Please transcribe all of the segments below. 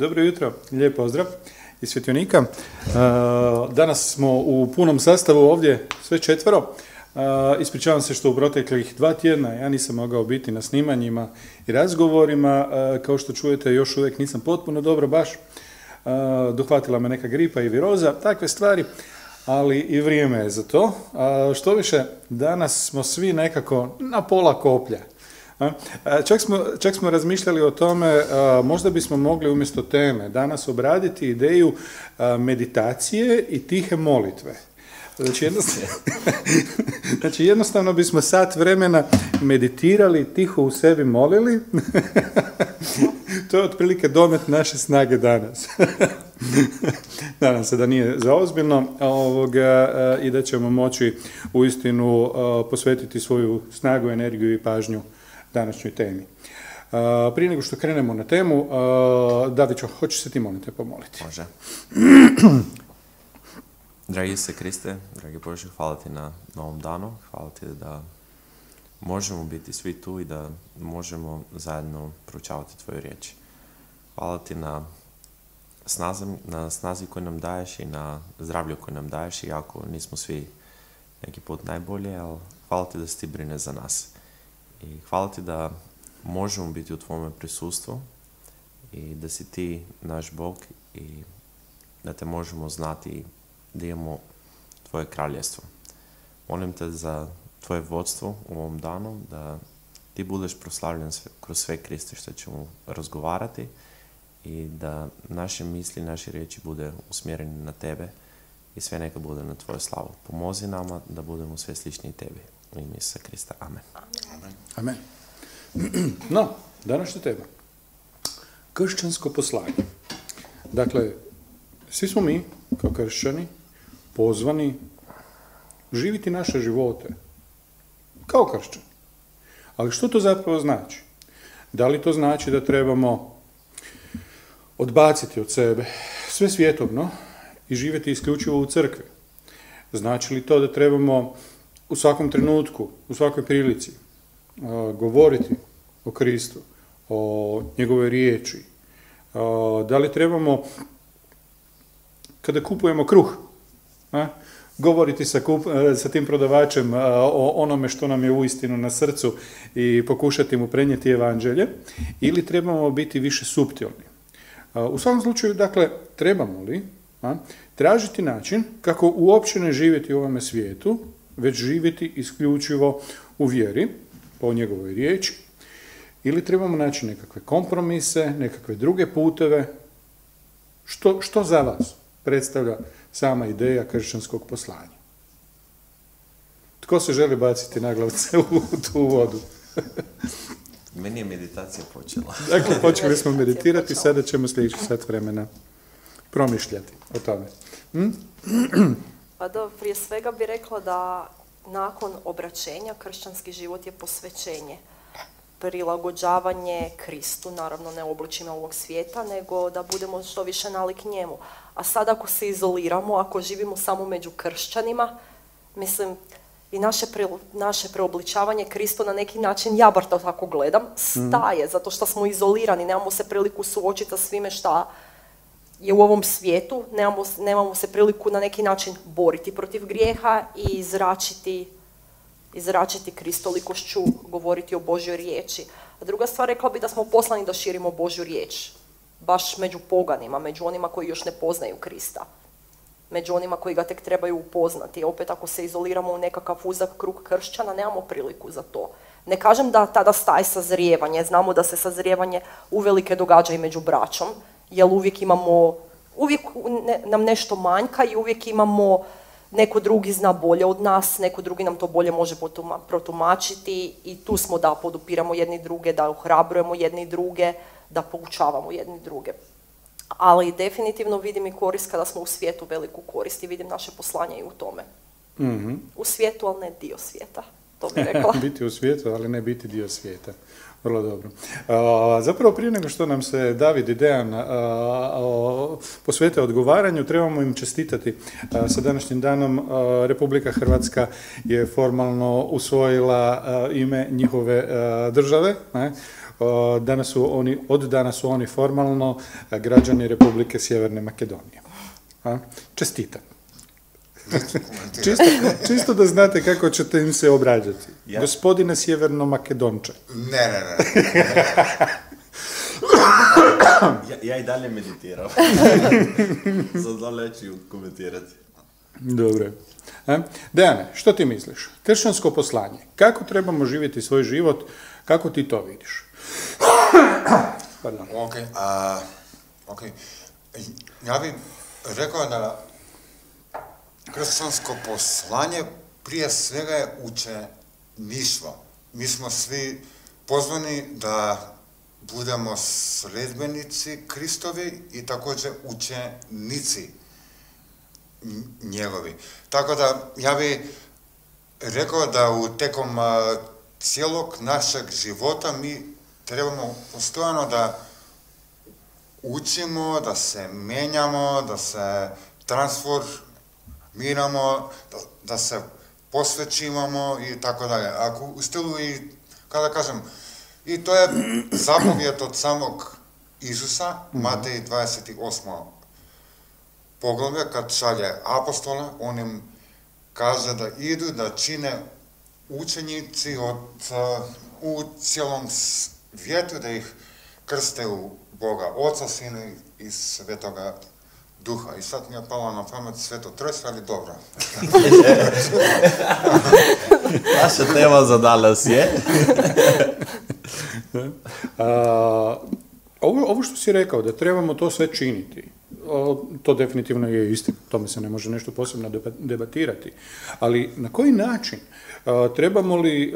Dobro jutro, lijep pozdrav iz Svjetionika. E, danas smo u punom sastavu ovdje sve četvero. E, ispričavam se što u proteklih dva tjedna ja nisam mogao biti na snimanjima i razgovorima. E, kao što čujete, još uvijek nisam potpuno dobro baš. Dohvatila me neka gripa i viroza, takve stvari, ali i vrijeme je za to. Što više, danas smo svi nekako na pola koplja. Čak smo, čak smo razmišljali o tome, možda bismo mogli umjesto teme danas obraditi ideju meditacije i tihe molitve. Znači jednostavno, znači jednostavno bismo sat vremena meditirali, tiho u sebi molili. to je otprilike domet naše snage danas. Nadam se da nije zaozbiljno ovoga, i da ćemo moći uistinu posvetiti svoju snagu, energiju i pažnju današnjoj temi. Prije nego što krenemo na temu, Davićo, hoćeš se ti molim te pomoliti? Može. Dragi se Kriste, dragi Bože, hvala ti na novom danu, hvala ti da možemo biti svi tu i da možemo zajedno proučavati tvoju riječ. Hvala ti na snazi, na snazi koju nam daješ i na zdravlju koju nam daješ, iako nismo svi neki put najbolji, ali hvala ti da si ti brine za nas. I hvala ti da možemo biti u tvome prisustvu i da si ti naš Bog i da te možemo znati da imamo tvoje kraljestvo. Molim te za tvoje vodstvo u ovom danu, da ti budeš proslavljen kroz sve Kriste što ćemo razgovarati i da naše misli, naše riječi bude usmjereni na tebe i sve neka bude na tvoju slavu. Pomozi nama da budemo sve slični tebi. U ime Isusa Krista. Amen. Amen. Amen. No, današnja tema. Kršćansko poslanje. Dakle, svi smo mi, kao kršćani, pozvani živiti naše živote. Kao kršćani. Ali što to zapravo znači? Da li to znači da trebamo odbaciti od sebe sve svjetovno i živjeti isključivo u crkvi? Znači li to da trebamo u svakom trenutku, u svakoj prilici govoriti o Kristu, o njegove riječi. Da li trebamo, kada kupujemo kruh, govoriti sa, sa tim prodavačem o onome što nam je uistinu na srcu i pokušati mu prenijeti evanđelje, ili trebamo biti više suptilni. U svakom slučaju, dakle, trebamo li tražiti način kako uopće ne živjeti u ovome svijetu, već živjeti isključivo u vjeri, po njegovoj riječi, ili trebamo naći nekakve kompromise, nekakve druge puteve. Što, što za vas predstavlja sama ideja kršćanskog poslanja? Tko se želi baciti naglavce u tu vodu? Meni je meditacija počela. dakle, počeli smo meditirati, sada ćemo sljedeći sat vremena promišljati o tome. Hm? Pa do, prije svega bi rekla da nakon obraćenja kršćanski život je posvećenje. Prilagođavanje Kristu, naravno ne obličima ovog svijeta, nego da budemo što više nalik njemu. A sad ako se izoliramo, ako živimo samo među kršćanima, mislim, i naše, naše preobličavanje Kristu na neki način, ja bar to tako gledam, staje, zato što smo izolirani, nemamo se priliku suočiti sa svime šta je u ovom svijetu, nemamo, nemamo se priliku na neki način boriti protiv grijeha i izračiti, izračiti kristolikošću, govoriti o Božjoj riječi. A druga stvar, rekla bi da smo poslani da širimo Božju riječ. Baš među poganima, među onima koji još ne poznaju Krista. Među onima koji ga tek trebaju upoznati. Opet ako se izoliramo u nekakav uzak krug kršćana, nemamo priliku za to. Ne kažem da tada staje sazrijevanje, znamo da se sazrijevanje uvelike događa i među braćom, jer uvijek imamo, uvijek nam nešto manjka i uvijek imamo neko drugi zna bolje od nas, neko drugi nam to bolje može protumačiti i tu smo da podupiramo jedni druge, da ohrabrujemo jedni druge, da poučavamo jedni druge. Ali definitivno vidim i korist kada smo u svijetu veliku korist i vidim naše poslanje i u tome. mm U svijetu, ali ne dio svijeta. To bih rekla. biti u svijetu, ali ne biti dio svijeta. Vrlo dobro. zapravo prije nego što nam se David i Dejan posvete odgovaranju, trebamo im čestitati. sa današnjim danom Republika Hrvatska je formalno usvojila ime njihove države. od danas su oni formalno građani Republike Sjeverne Makedonije. Čestitam. čisto, čisto da znate kako ćete im se obrađati. Ja? Gospodine Sjeverno Makedonče. Ne, ne, ne. ja, ja i dalje meditiram. Sad da ću komentirati. Dobro. E? Dejane, što ti misliš? Kršćansko poslanje. Kako trebamo živjeti svoj život? Kako ti to vidiš? Pardon. Ok, a, ok. Ja bih rekao da kršćansko poslanje prije svega je učeništvo. Mi smo svi pozvani da budemo sledbenici Kristovi i također učenici njegovi. Tako da ja bih rekao da u tekom cijelog našeg života mi trebamo postojano da učimo, da se menjamo, da se transformiramo, da, da se posvećivamo i tako dalje. Ako u stilu i, kada kažem, i to je zapovjet od samog Isusa, mhm. Matej 28. poglavlje, kad šalje apostola, on im kaže da idu, da čine učenici od, u cijelom svijetu, da ih krste u Boga Oca, Sina i Svetoga Duha. I sad mi je palo na pamet Sveto Trojstvo, ali dobro. Naša tema za danas je ovo, ovo što si rekao, da trebamo to sve činiti, to definitivno je istina, tome se ne može nešto posebno debatirati. Ali na koji način? Trebamo li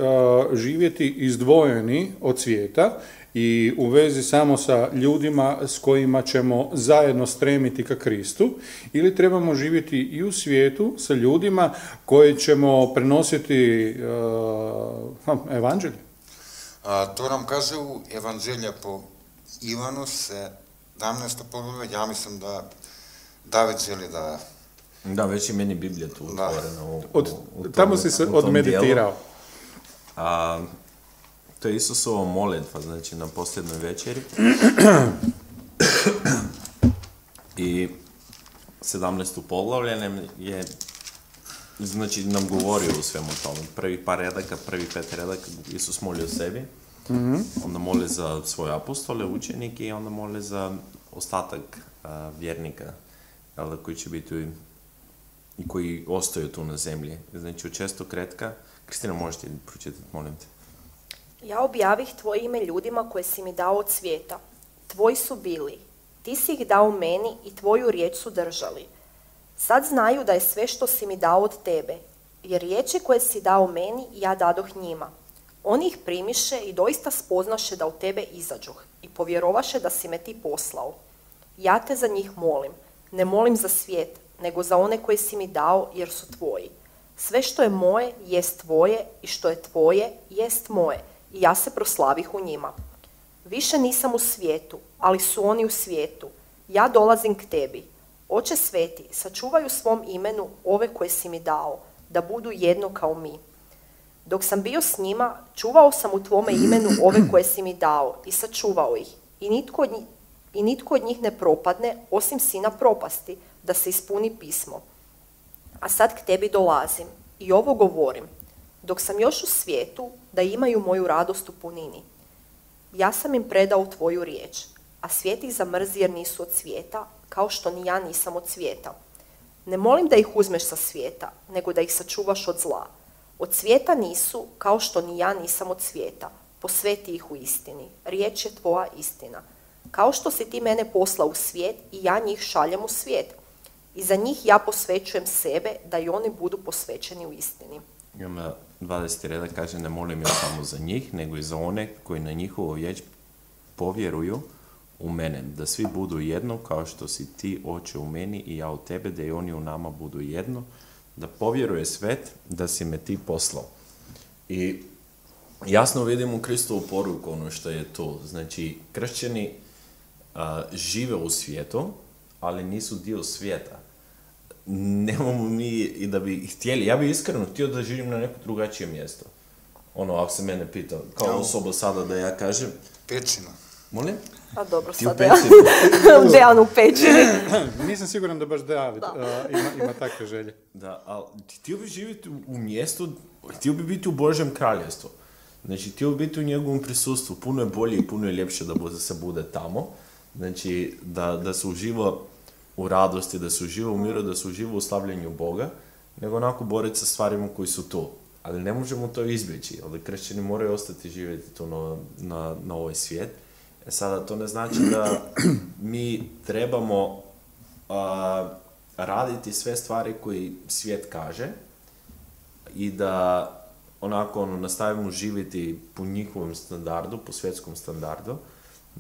živjeti izdvojeni od svijeta i u vezi samo sa ljudima s kojima ćemo zajedno stremiti ka Kristu ili trebamo živjeti i u svijetu sa ljudima koji ćemo prenositi uh, evanđelje? A, to nam kaže u Evanđelja po Ivanu 17. poglavlje, ja mislim da David želi da... Da, već je meni Biblija tu otvorena. U, od, u, tamo si se odmeditirao. A, Тоа е Исусово молитва, значи на последна вечери. и 17-то поглавле е значи нам говори о свему тоа. Први пар редака, први пет редака Исус моли о себе. Mm -hmm. Онда моли за свој апостоле, ученик и онда моли за остаток а, верника, ела кои ќе биту и кои остајат ту на земја. Значи, од често кретка, Кристина, можете да прочитате, молим те. Ja objavih tvoje ime ljudima koje si mi dao od svijeta. Tvoji su bili. Ti si ih dao meni i tvoju riječ su držali. Sad znaju da je sve što si mi dao od tebe, jer riječi koje si dao meni, ja dadoh njima. Oni ih primiše i doista spoznaše da u tebe izađoh i povjerovaše da si me ti poslao. Ja te za njih molim, ne molim za svijet, nego za one koje si mi dao jer su tvoji. Sve što je moje jest tvoje i što je tvoje jest moje i ja se proslavih u njima. Više nisam u svijetu, ali su oni u svijetu. Ja dolazim k tebi. Oče sveti, sačuvaju svom imenu ove koje si mi dao, da budu jedno kao mi. Dok sam bio s njima, čuvao sam u tvome imenu ove koje si mi dao i sačuvao ih. I nitko od njih, i nitko od njih ne propadne, osim sina propasti, da se ispuni pismo. A sad k tebi dolazim i ovo govorim, dok sam još u svijetu, da imaju moju radost u punini. Ja sam im predao tvoju riječ, a svijet ih zamrzi jer nisu od svijeta, kao što ni ja nisam od svijeta. Ne molim da ih uzmeš sa svijeta, nego da ih sačuvaš od zla. Od svijeta nisu, kao što ni ja nisam od svijeta. Posveti ih u istini. Riječ je tvoja istina. Kao što si ti mene posla u svijet i ja njih šaljem u svijet. I za njih ja posvećujem sebe da i oni budu posvećeni u istini. 20. reda kaže ne molim ja samo za njih, nego i za one koji na njihovu vječ povjeruju u mene, da svi budu jedno kao što si ti oče u meni i ja u tebe, da i oni u nama budu jedno, da povjeruje svet da si me ti poslao. I jasno vidim u Kristovu poruku ono što je tu. Znači, kršćani žive u svijetu, ali nisu dio svijeta. Nemamo mi i da bi htjeli. Ja bih iskreno htio da živim na neko drugačije mjesto. ono, ako se mene pita, kao osoba sada da ja kažem, Pećina. molim? A dobro, Ti u sad ja. Dejan u pećini. Nisam siguran da baš David uh, ima, ima takve želje. Da, ali ti htio bi živjeti u, mjestu, htio bi biti u Božjem kraljevstvu. Znači, htio bi biti u njegovom prisustvu. Puno je bolje i puno je ljepše da se bude tamo. Znači, da, da se uživa u radosti, da se uživa u miru, da se uživa u slavljanju Boga, nego onako boriti sa stvarima koji su tu. Ali ne možemo to izbjeći, ali kršćani moraju ostati živjeti tu na, na, na ovaj svijet. E sada, to ne znači da mi trebamo a, raditi sve stvari koji svijet kaže i da onako ono, nastavimo živjeti po njihovom standardu, po svjetskom standardu.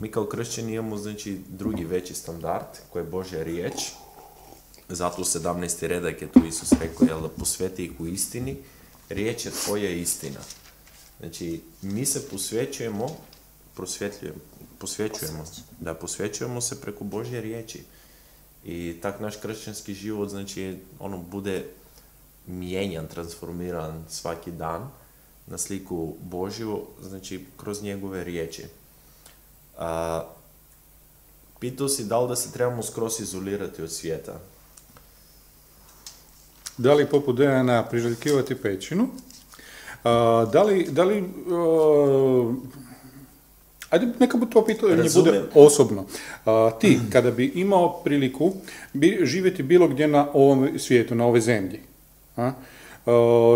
Mi kao kršćani imamo znači drugi veći standard koji je Božja riječ. Zato u 17. redak je tu Isus rekao jel, da posveti ih u istini, riječ je tvoja istina. Znači, mi se posvećujemo, prosvjetljujemo, posvećujemo, da posvećujemo se preko Božje riječi. I tak naš kršćanski život, znači, ono, bude mijenjan, transformiran svaki dan na sliku Božju, znači, kroz njegove riječi. A, pitao si da li da se trebamo skroz izolirati od svijeta. Da li poput Dejana priželjkivati pećinu? A, da li, da li a, ajde neka to pitanje bude Razumijem. osobno. A, ti, kada bi imao priliku bi, živjeti bilo gdje na ovom svijetu, na ovoj zemlji, a,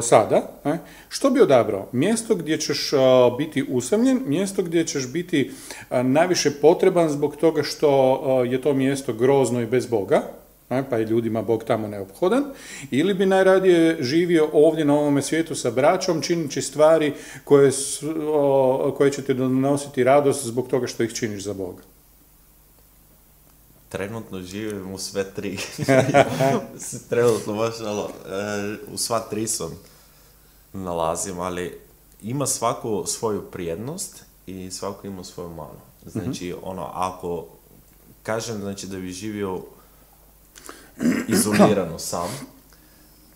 sada, što bi odabrao? Mjesto gdje ćeš biti usamljen, mjesto gdje ćeš biti najviše potreban zbog toga što je to mjesto grozno i bez Boga, pa je ljudima Bog tamo neophodan, ili bi najradije živio ovdje na ovome svijetu sa braćom, čineći stvari koje, koje će ti donositi radost zbog toga što ih činiš za Boga. Trenutno živim u sve tri. Trenutno baš ono, e, u sva tri sam nalazim, ali ima svako svoju prijednost i svako ima svoju manu. Znači, ono, ako kažem znači, da bi živio izolirano sam,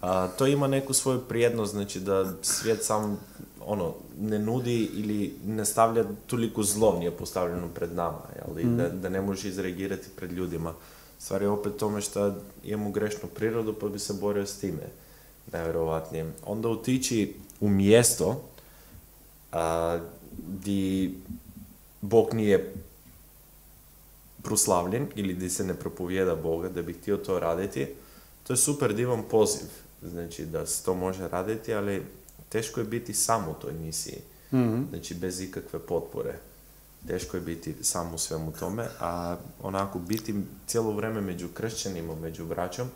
a, to ima neku svoju prijednost, znači da svijet sam ono, ne nudi ili ne stavlja toliko zlo nije postavljeno pred nama, ali da, da ne može izreagirati pred ljudima. Stvar je opet tome što imamo grešnu prirodu pa bi se borio s time, najvjerovatnije. Onda otići u mjesto a, di Bog nije proslavljen ili gdje se ne propovjeda Boga da bi htio to raditi, to je super divan poziv. Znači da se to može raditi, ali teško je biti sam u toj misiji. Znači bez ikakve potpore. Teško je biti sam u svemu tome, a onako biti cijelo vrijeme među kršćanima, među braćom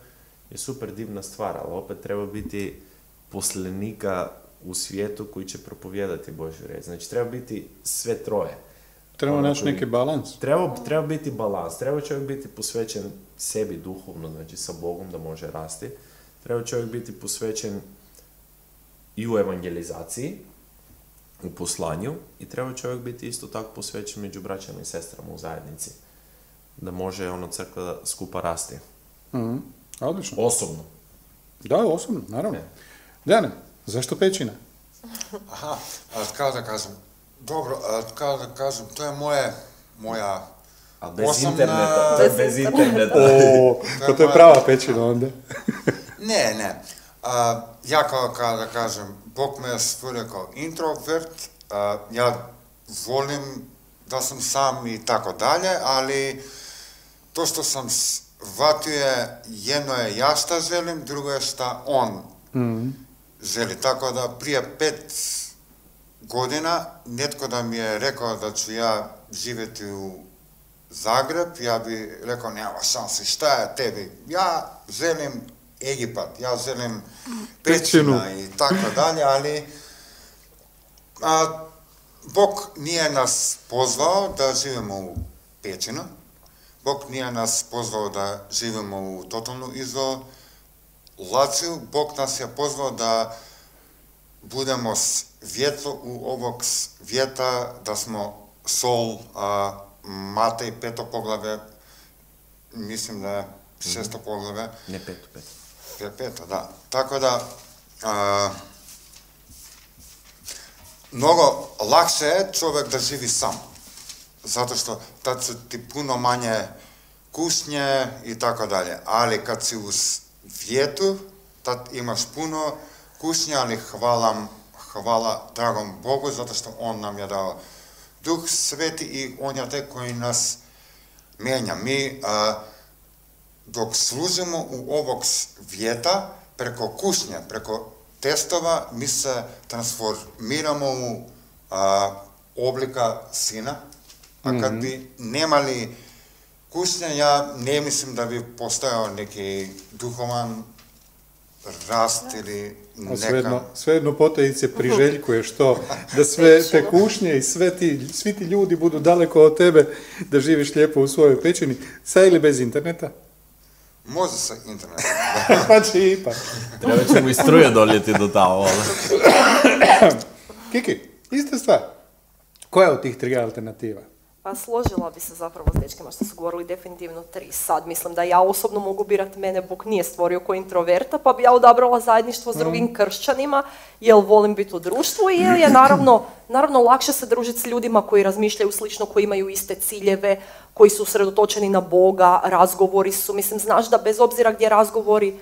je super divna stvar, ali opet treba biti poslenika u svijetu koji će propovjedati Božju riječ. Znači treba biti sve troje. Treba naći neki balans. Treba, treba biti balans, treba čovjek biti posvećen sebi duhovno, znači sa Bogom da može rasti. Treba čovjek biti posvećen i u evangelizaciji, u poslanju i treba čovjek biti isto tako posvećen među braćama i sestrama u zajednici. Da može ono crkva skupa rasti. Mhm. Odlično. Osobno. Da, osobno, naravno. Ne. Dane, zašto pećina? Aha, a kao da kažem, dobro, a kao da kažem, to je moje, moja A bez Osobna- interneta. Bez Bez interneta. O, pa to je prava pećina onda. Ne, ne. A, ja kao kao da kažem, Bog me je stvorio kao introvert, a, ja volim da sam sam i tako dalje, ali to što sam shvatio je, jedno je ja šta želim, drugo je šta on želi. Tako da prije pet godina netko da mi je rekao da ću ja živjeti u Zagreb, ja bi rekao, nema šanse, šta je tebi? Ja želim Египат, ја зелем печина и така дали, али а, Бог ние нас позвал да живеме у печина, Бог ние нас позвал да живеме у тотално изолација, Бог нас ја позвал да будемо светло у овог света, да смо сол, а, мата и пето поглаве, мислим да шесто поглаве. Не пето, пето. Peto, da. Tako da, a, mnogo lakše je čovjek da živi sam. Zato što tad su ti puno manje kušnje i tako dalje. Ali kad si u svijetu, tad imaš puno kušnje, ali hvala, hvala dragom Bogu, zato što On nam je dao duh sveti i On je te koji nas mijenja. Mi dok služimo u ovog svijeta, preko kušnje, preko testova, mi se transformiramo u oblika sina, a kad mhm. bi nemali kušnja, ja ne mislim da bi postojao neki duhovan rast ili neka... Svejedno, svejedno potajice priželjkuješ to, da sve te kušnje i sve ti, svi ti ljudi budu daleko od tebe, da živiš lijepo u svojoj pećini, sa ili bez interneta? Može sa internetom. pa će ipak. Treba ćemo i struje doljeti do tamo. Kiki, ista stvar. Koja od tih tri alternativa? Pa složila bi se zapravo s dečkima što su govorili definitivno tri. Sad mislim da ja osobno mogu birati, mene Bog nije stvorio kao introverta, pa bi ja odabrala zajedništvo s drugim mm. kršćanima, jer volim biti u društvu i je naravno, naravno lakše se družiti s ljudima koji razmišljaju slično, koji imaju iste ciljeve, koji su usredotočeni na Boga, razgovori su, mislim, znaš da bez obzira gdje razgovori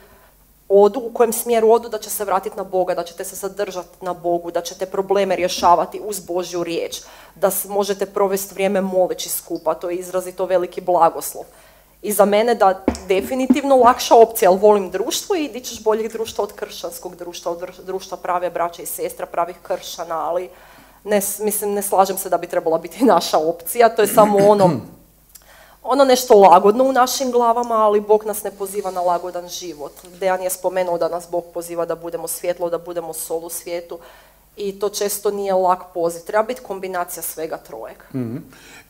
odu, u kojem smjeru odu, da će se vratiti na Boga, da ćete se zadržati na Bogu, da ćete probleme rješavati uz Božju riječ, da možete provesti vrijeme moleći skupa, to je izrazito veliki blagoslov. I za mene da definitivno lakša opcija, ali volim društvo i ćeš boljeg društva od kršćanskog društva, od društva prave braća i sestra, pravih kršćana, ali ne, mislim, ne slažem se da bi trebala biti naša opcija, to je samo ono ono nešto lagodno u našim glavama, ali Bog nas ne poziva na lagodan život. Dejan je spomenuo da nas Bog poziva da budemo svjetlo, da budemo sol u svijetu i to često nije lak poziv. Treba biti kombinacija svega trojeg. mm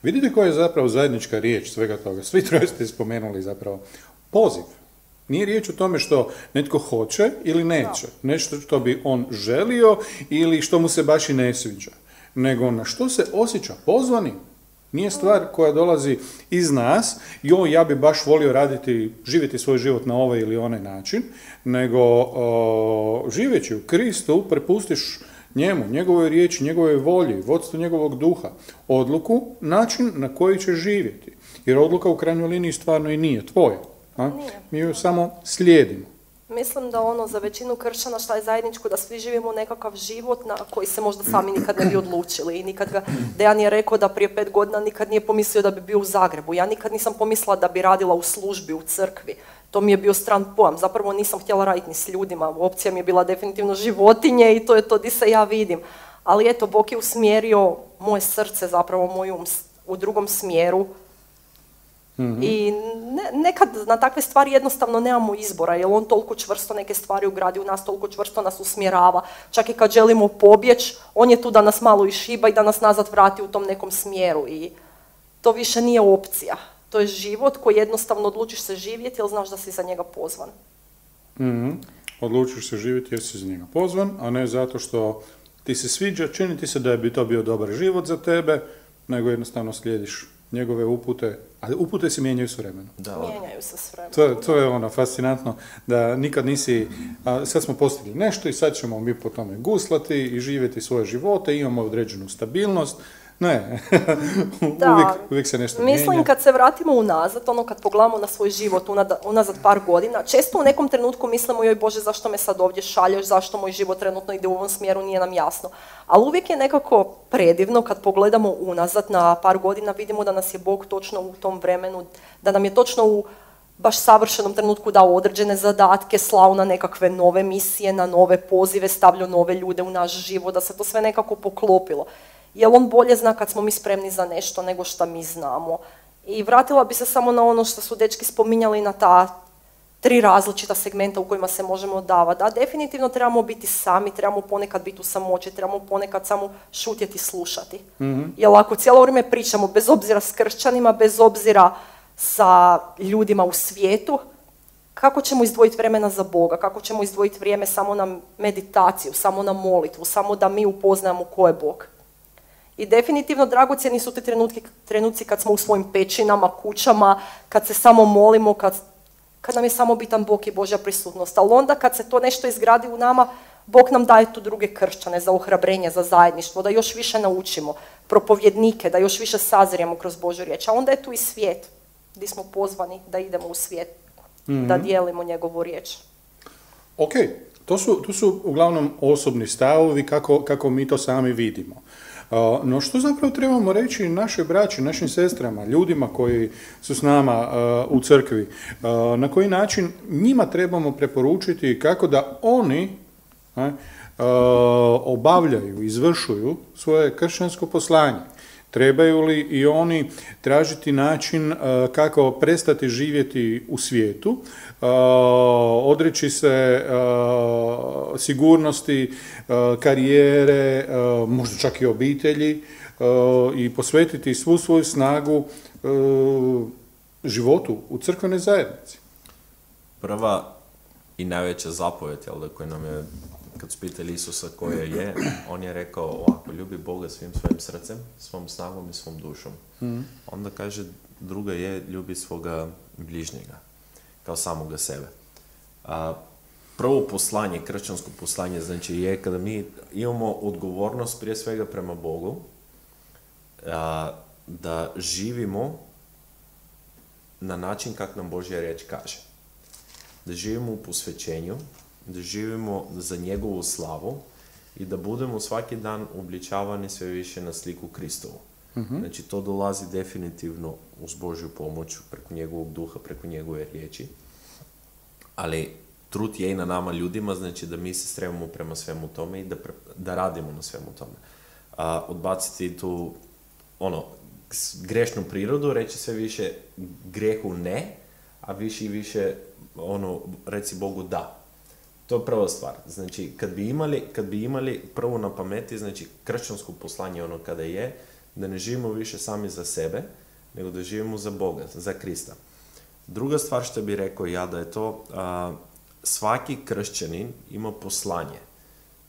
Vidite koja je zapravo zajednička riječ svega toga. Svi troje ste spomenuli zapravo. Poziv. Nije riječ o tome što netko hoće ili neće. Nešto što bi on želio ili što mu se baš i ne sviđa. Nego na što se osjeća pozvanim. Nije stvar koja dolazi iz nas, jo, ja bi baš volio raditi, živjeti svoj život na ovaj ili onaj način, nego o, živeći u Kristu prepustiš njemu, njegovoj riječi, njegovoj volji, vodstvu njegovog duha, odluku, način na koji će živjeti. Jer odluka u krajnjoj liniji stvarno i nije tvoja. A? Mi ju samo slijedimo. Mislim da ono za većinu kršćana šta je zajedničko da svi živimo nekakav život na koji se možda sami nikad ne bi odlučili i nikad ga, Dejan je rekao da prije pet godina nikad nije pomislio da bi bio u Zagrebu. Ja nikad nisam pomislila da bi radila u službi, u crkvi. To mi je bio stran pojam. Zapravo nisam htjela raditi ni s ljudima. Opcija mi je bila definitivno životinje i to je to di se ja vidim. Ali eto, Bog je usmjerio moje srce, zapravo moj um u drugom smjeru I ne, nekad na takve stvari jednostavno nemamo izbora, jer on toliko čvrsto neke stvari ugradi u nas, toliko čvrsto nas usmjerava. Čak i kad želimo pobjeć, on je tu da nas malo išiba i da nas nazad vrati u tom nekom smjeru. I to više nije opcija. To je život koji jednostavno odlučiš se živjeti jer znaš da si za njega pozvan. mm Odlučiš se živjeti jer si za njega pozvan, a ne zato što ti se sviđa, čini ti se da bi to bio dobar život za tebe, nego jednostavno slijediš njegove upute, a upute se mijenjaju s vremenom. Da, mijenjaju se s vremenom. To, to je ono fascinantno, da nikad nisi, a sad smo postigli nešto i sad ćemo mi po tome guslati i živjeti svoje živote, imamo određenu stabilnost, ne, da. uvijek, uvijek se nešto Mislim kad se vratimo unazad, ono kad pogledamo na svoj život unazad par godina, često u nekom trenutku mislimo joj Bože zašto me sad ovdje šalješ, zašto moj život trenutno ide u ovom smjeru, nije nam jasno. Ali uvijek je nekako predivno kad pogledamo unazad na par godina, vidimo da nas je Bog točno u tom vremenu, da nam je točno u baš savršenom trenutku dao određene zadatke, slao na nekakve nove misije, na nove pozive, stavljao nove ljude u naš život, da se to sve nekako poklopilo jer on bolje zna kad smo mi spremni za nešto nego što mi znamo. I vratila bi se samo na ono što su dečki spominjali na ta tri različita segmenta u kojima se možemo davati. Da, definitivno trebamo biti sami, trebamo ponekad biti u samoći, trebamo ponekad samo šutjeti i slušati. Mm-hmm. Jer ako cijelo vrijeme pričamo, bez obzira s kršćanima, bez obzira sa ljudima u svijetu, kako ćemo izdvojiti vremena za Boga, kako ćemo izdvojiti vrijeme samo na meditaciju, samo na molitvu, samo da mi upoznamo ko je Bog. I definitivno dragocjeni su ti trenutki, trenuci kad smo u svojim pećinama, kućama, kad se samo molimo, kad, kad nam je samo bitan Bog i Božja prisutnost. Ali onda kad se to nešto izgradi u nama, Bog nam daje tu druge kršćane za ohrabrenje, za zajedništvo, da još više naučimo propovjednike, da još više sazrijemo kroz Božju riječ. A onda je tu i svijet, gdje smo pozvani da idemo u svijet, da dijelimo njegovu riječ. Ok, to su, to su uglavnom osobni stavovi kako, kako mi to sami vidimo. No što zapravo trebamo reći našoj braći, našim sestrama, ljudima koji su s nama u crkvi, na koji način njima trebamo preporučiti kako da oni obavljaju, izvršuju svoje kršćansko poslanje. Trebaju li i oni tražiti način e, kako prestati živjeti u svijetu, e, odreći se e, sigurnosti, karijere, možda čak i obitelji i posvetiti svu svoju snagu životu u crkvenoj zajednici? Prva i najveća zapovjed, jel da, koja nam je kad su pitali Isusa koje je, on je rekao ovako, ljubi Boga svim svojim srcem, svom snagom i svom dušom. Onda kaže, druga je, ljubi svoga bližnjega, kao samoga sebe. A, prvo poslanje, kršćansko poslanje, znači je kada mi imamo odgovornost prije svega prema Bogu, a, da živimo na način kak nam Božja riječ kaže. Da živimo u posvećenju, da živimo za njegovu slavu i da budemo svaki dan obličavani sve više na sliku Kristovu. Znači, to dolazi definitivno uz Božju pomoć, preko njegovog duha, preko njegove riječi. Ali trud je i na nama ljudima, znači da mi se stremimo prema svemu tome i da, da radimo na svemu tome. A, odbaciti tu, ono, grešnu prirodu, reći sve više grehu ne, a više i više, ono, reci Bogu da. To je prva stvar. Znači, kad bi imali, kad bi imali prvo na pameti, znači, kršćansko poslanje ono kada je, da ne živimo više sami za sebe, nego da živimo za Boga, za Krista. Druga stvar što bi rekao ja da je to, a, svaki kršćanin ima poslanje.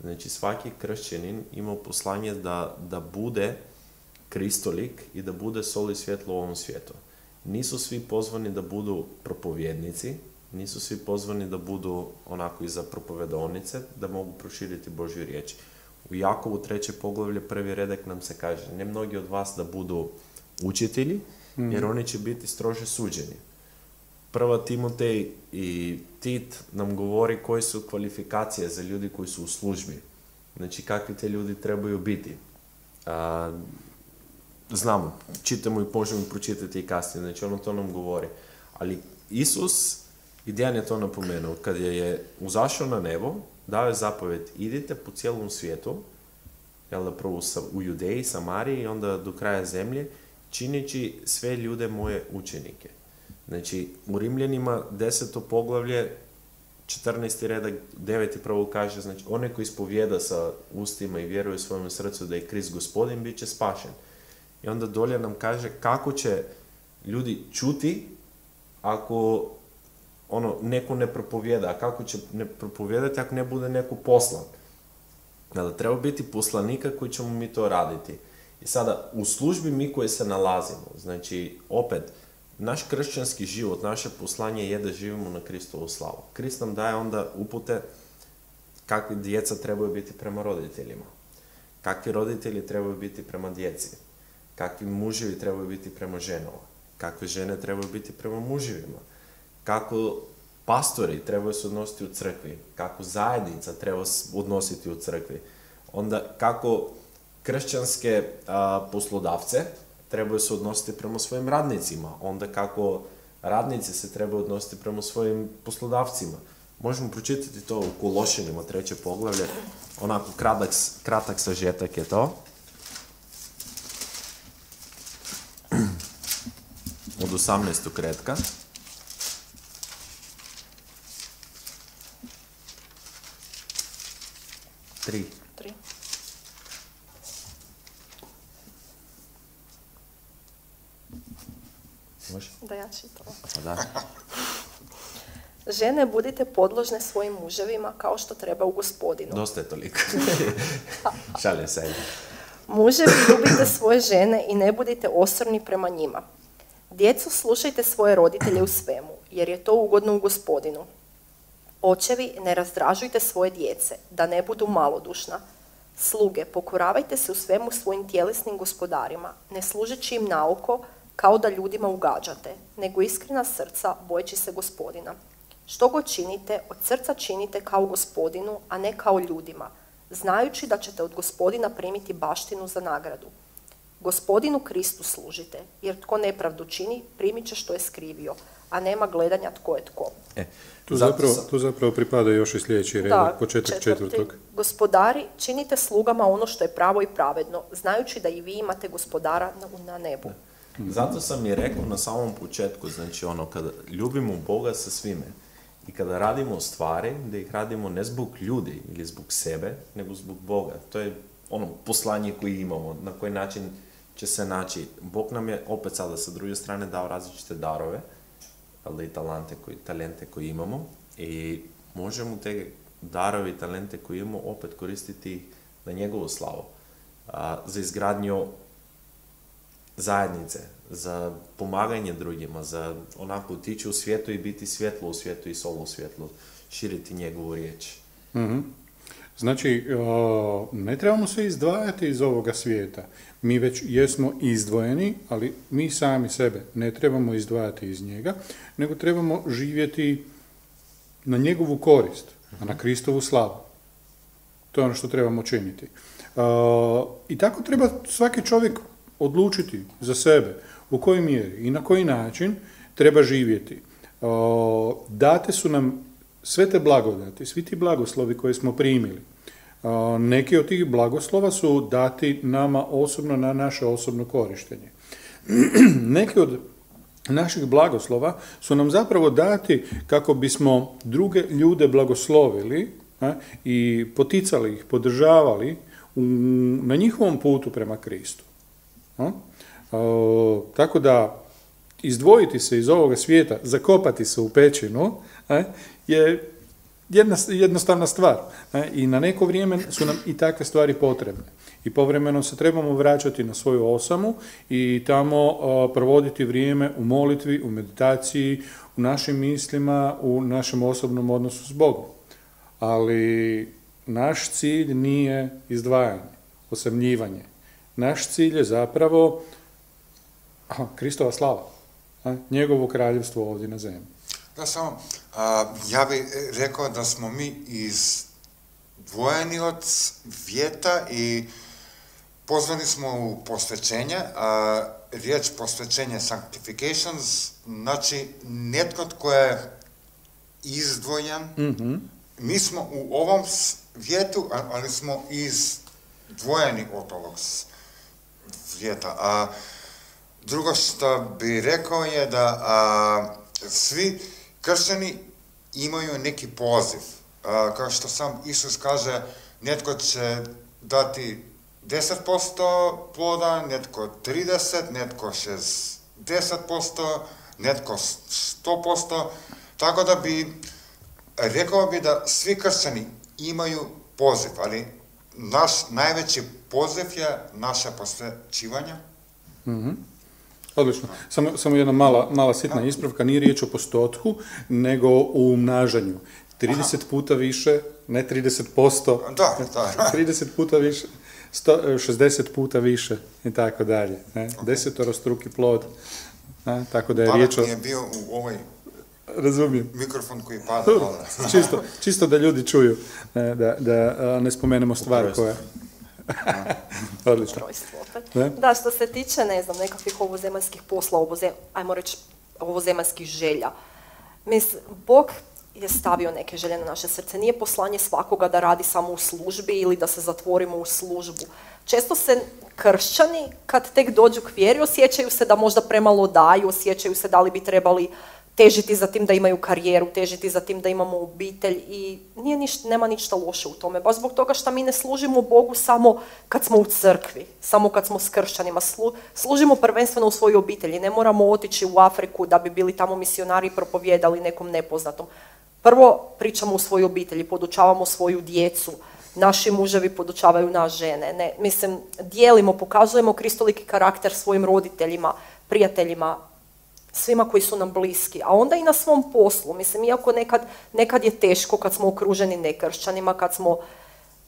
Znači, svaki kršćanin ima poslanje da, da bude kristolik i da bude sol i svjetlo u ovom svijetu. Nisu svi pozvani da budu propovjednici, nisu svi pozvani da budu onako iza propovedonice, da mogu proširiti Božju riječ. U Jakovu treće poglavlje prvi redak nam se kaže, ne mnogi od vas da budu učitelji, jer oni će biti strože suđeni. Prva Timotej i Tit nam govori koji su kvalifikacije za ljudi koji su u službi. Znači, kakvi te ljudi trebaju biti. A, znamo, čitamo i možemo pročitati i kasnije, znači ono to nam govori. Ali Isus i Dejan je to napomenuo. Kad je, uzašao na nebo, dao je zapovjed, idite po cijelom svijetu, jel da prvo u Judeji, Samariji i onda do kraja zemlje, čineći sve ljude moje učenike. Znači, u Rimljanima deseto poglavlje, 14. redak, 9. prvo kaže, znači, onaj koji ispovjeda sa ustima i vjeruje u svojem srcu da je Krist gospodin, bit će spašen. I onda dolje nam kaže kako će ljudi čuti ako ono, neko ne propovjeda, a kako će ne propovjedati ako ne bude neko poslan? Da treba biti poslanika koji ćemo mi to raditi. I sada, u službi mi koji se nalazimo, znači, opet, naš kršćanski život, naše poslanje je da živimo na Kristovu slavu. Krist nam daje onda upute kakvi djeca trebaju biti prema roditeljima, kakvi roditelji trebaju biti prema djeci, kakvi muževi trebaju biti prema ženama, kakve žene trebaju biti prema muževima, kako pastori trebaju se odnositi u crkvi, kako zajednica treba se odnositi u crkvi, onda kako kršćanske a, poslodavce trebaju se odnositi prema svojim radnicima, onda kako radnici se trebaju odnositi prema svojim poslodavcima. Možemo pročitati to u Kološinima, treće poglavlje, onako kratak, kratak sažetak je to. Od 18. kretka. Tri. Tri. Može? Da ja čitam. Pa da. Žene, budite podložne svojim muževima kao što treba u gospodinu. Dosta je toliko. Šalim se. Muževi, ljubite svoje žene i ne budite osrni prema njima. Djeco, slušajte svoje roditelje u svemu, jer je to ugodno u gospodinu. Očevi, ne razdražujte svoje djece, da ne budu malodušna. Sluge, pokoravajte se u svemu svojim tjelesnim gospodarima, ne služeći im na oko, kao da ljudima ugađate, nego iskrena srca bojeći se gospodina. Što god činite, od srca činite kao gospodinu, a ne kao ljudima, znajući da ćete od gospodina primiti baštinu za nagradu. Gospodinu Kristu služite, jer tko nepravdu čini, primit će što je skrivio, a nema gledanja tko je tko. E, Tu zato zapravo, sam- tu zapravo pripada još i sljedeći red, početak četvrti. četvrtog. Gospodari, činite slugama ono što je pravo i pravedno, znajući da i vi imate gospodara na, na nebu. Zato sam i rekao na samom početku, znači ono, kada ljubimo Boga sa svime i kada radimo stvari, da ih radimo ne zbog ljudi ili zbog sebe, nego zbog Boga. To je ono poslanje koje imamo, na koji način će se naći. Bog nam je opet sada sa druge strane dao različite darove, ali talente koji, talente koje imamo i možemo te darove i talente koje imamo opet koristiti na njegovu slavu. A, za izgradnju zajednice, za pomaganje drugima, za onako otići u svijetu i biti svjetlo u svijetu i solo u svjetlu, širiti njegovu riječ. Mhm. Znači, o, ne trebamo se izdvajati iz ovoga svijeta. Mi već jesmo izdvojeni, ali mi sami sebe ne trebamo izdvajati iz njega, nego trebamo živjeti na njegovu korist, a na Kristovu slavu. To je ono što trebamo činiti. O, I tako treba svaki čovjek odlučiti za sebe u kojoj mjeri i na koji način treba živjeti. O, date su nam sve te blagodati, svi ti blagoslovi koje smo primili. Neki od tih blagoslova su dati nama osobno na naše osobno korištenje. neki od naših blagoslova su nam zapravo dati kako bismo druge ljude blagoslovili i poticali ih, podržavali na njihovom putu prema Kristu. tako da izdvojiti se iz ovoga svijeta, zakopati se u pećinu, je jedna, jednostavna stvar. I na neko vrijeme su nam i takve stvari potrebne. I povremeno se trebamo vraćati na svoju osamu i tamo provoditi vrijeme u molitvi, u meditaciji, u našim mislima, u našem osobnom odnosu s Bogom. Ali naš cilj nije izdvajanje, osamljivanje. Naš cilj je zapravo Kristova slava, njegovo kraljevstvo ovdje na zemlji. Da, samo, a, ja bih rekao da smo mi izdvojeni od svijeta i pozvani smo u posvećenje, a riječ posvećenje sanctifications, znači netko tko je izdvojen, Mhm. mi smo u ovom svijetu, a- ali smo izdvojeni od ovog svijeta. A drugo što bi rekao je da a, svi kršćani imaju neki poziv. Kao što sam Isus kaže, netko će dati 10% ploda, netko 30, netko 60%, netko 100%, tako da bi rekao bi da svi kršćani imaju poziv, ali naš najveći poziv je naše posvećivanje. Odlično. Samo, samo jedna mala, mala sitna ispravka, nije riječ o postotku, nego o umnažanju. 30 puta više, ne 30%, Da, da. 30 puta više, sto, 60 puta više i tako dalje. Ne? Desetorostruki plod. Ne? Tako da je riječ Pamet o... je bio u ovaj Razumijem. mikrofon koji pada. čisto, čisto da ljudi čuju, ne, da, da ne spomenemo stvar koja... Odlično. Da, što se tiče, ne znam, nekakvih ovozemaljskih posla, ovoze, ajmo reći, ovozemaljskih želja. Mislim, Bog je stavio neke želje na naše srce. Nije poslanje svakoga da radi samo u službi ili da se zatvorimo u službu. Često se kršćani, kad tek dođu k vjeri, osjećaju se da možda premalo daju, osjećaju se da li bi trebali težiti za tim da imaju karijeru, težiti za tim da imamo obitelj i nije niš, nema ništa loše u tome. Baš zbog toga što mi ne služimo Bogu samo kad smo u crkvi, samo kad smo s kršćanima. Slu, služimo prvenstveno u svojoj obitelji. Ne moramo otići u Afriku da bi bili tamo misionari i propovjedali nekom nepoznatom. Prvo pričamo u svojoj obitelji, podučavamo svoju djecu, naši muževi podučavaju nas žene. Ne, mislim, dijelimo, pokazujemo kristoliki karakter svojim roditeljima, prijateljima, svima koji su nam bliski, a onda i na svom poslu. Mislim, iako nekad, nekad je teško kad smo okruženi nekršćanima, kad smo,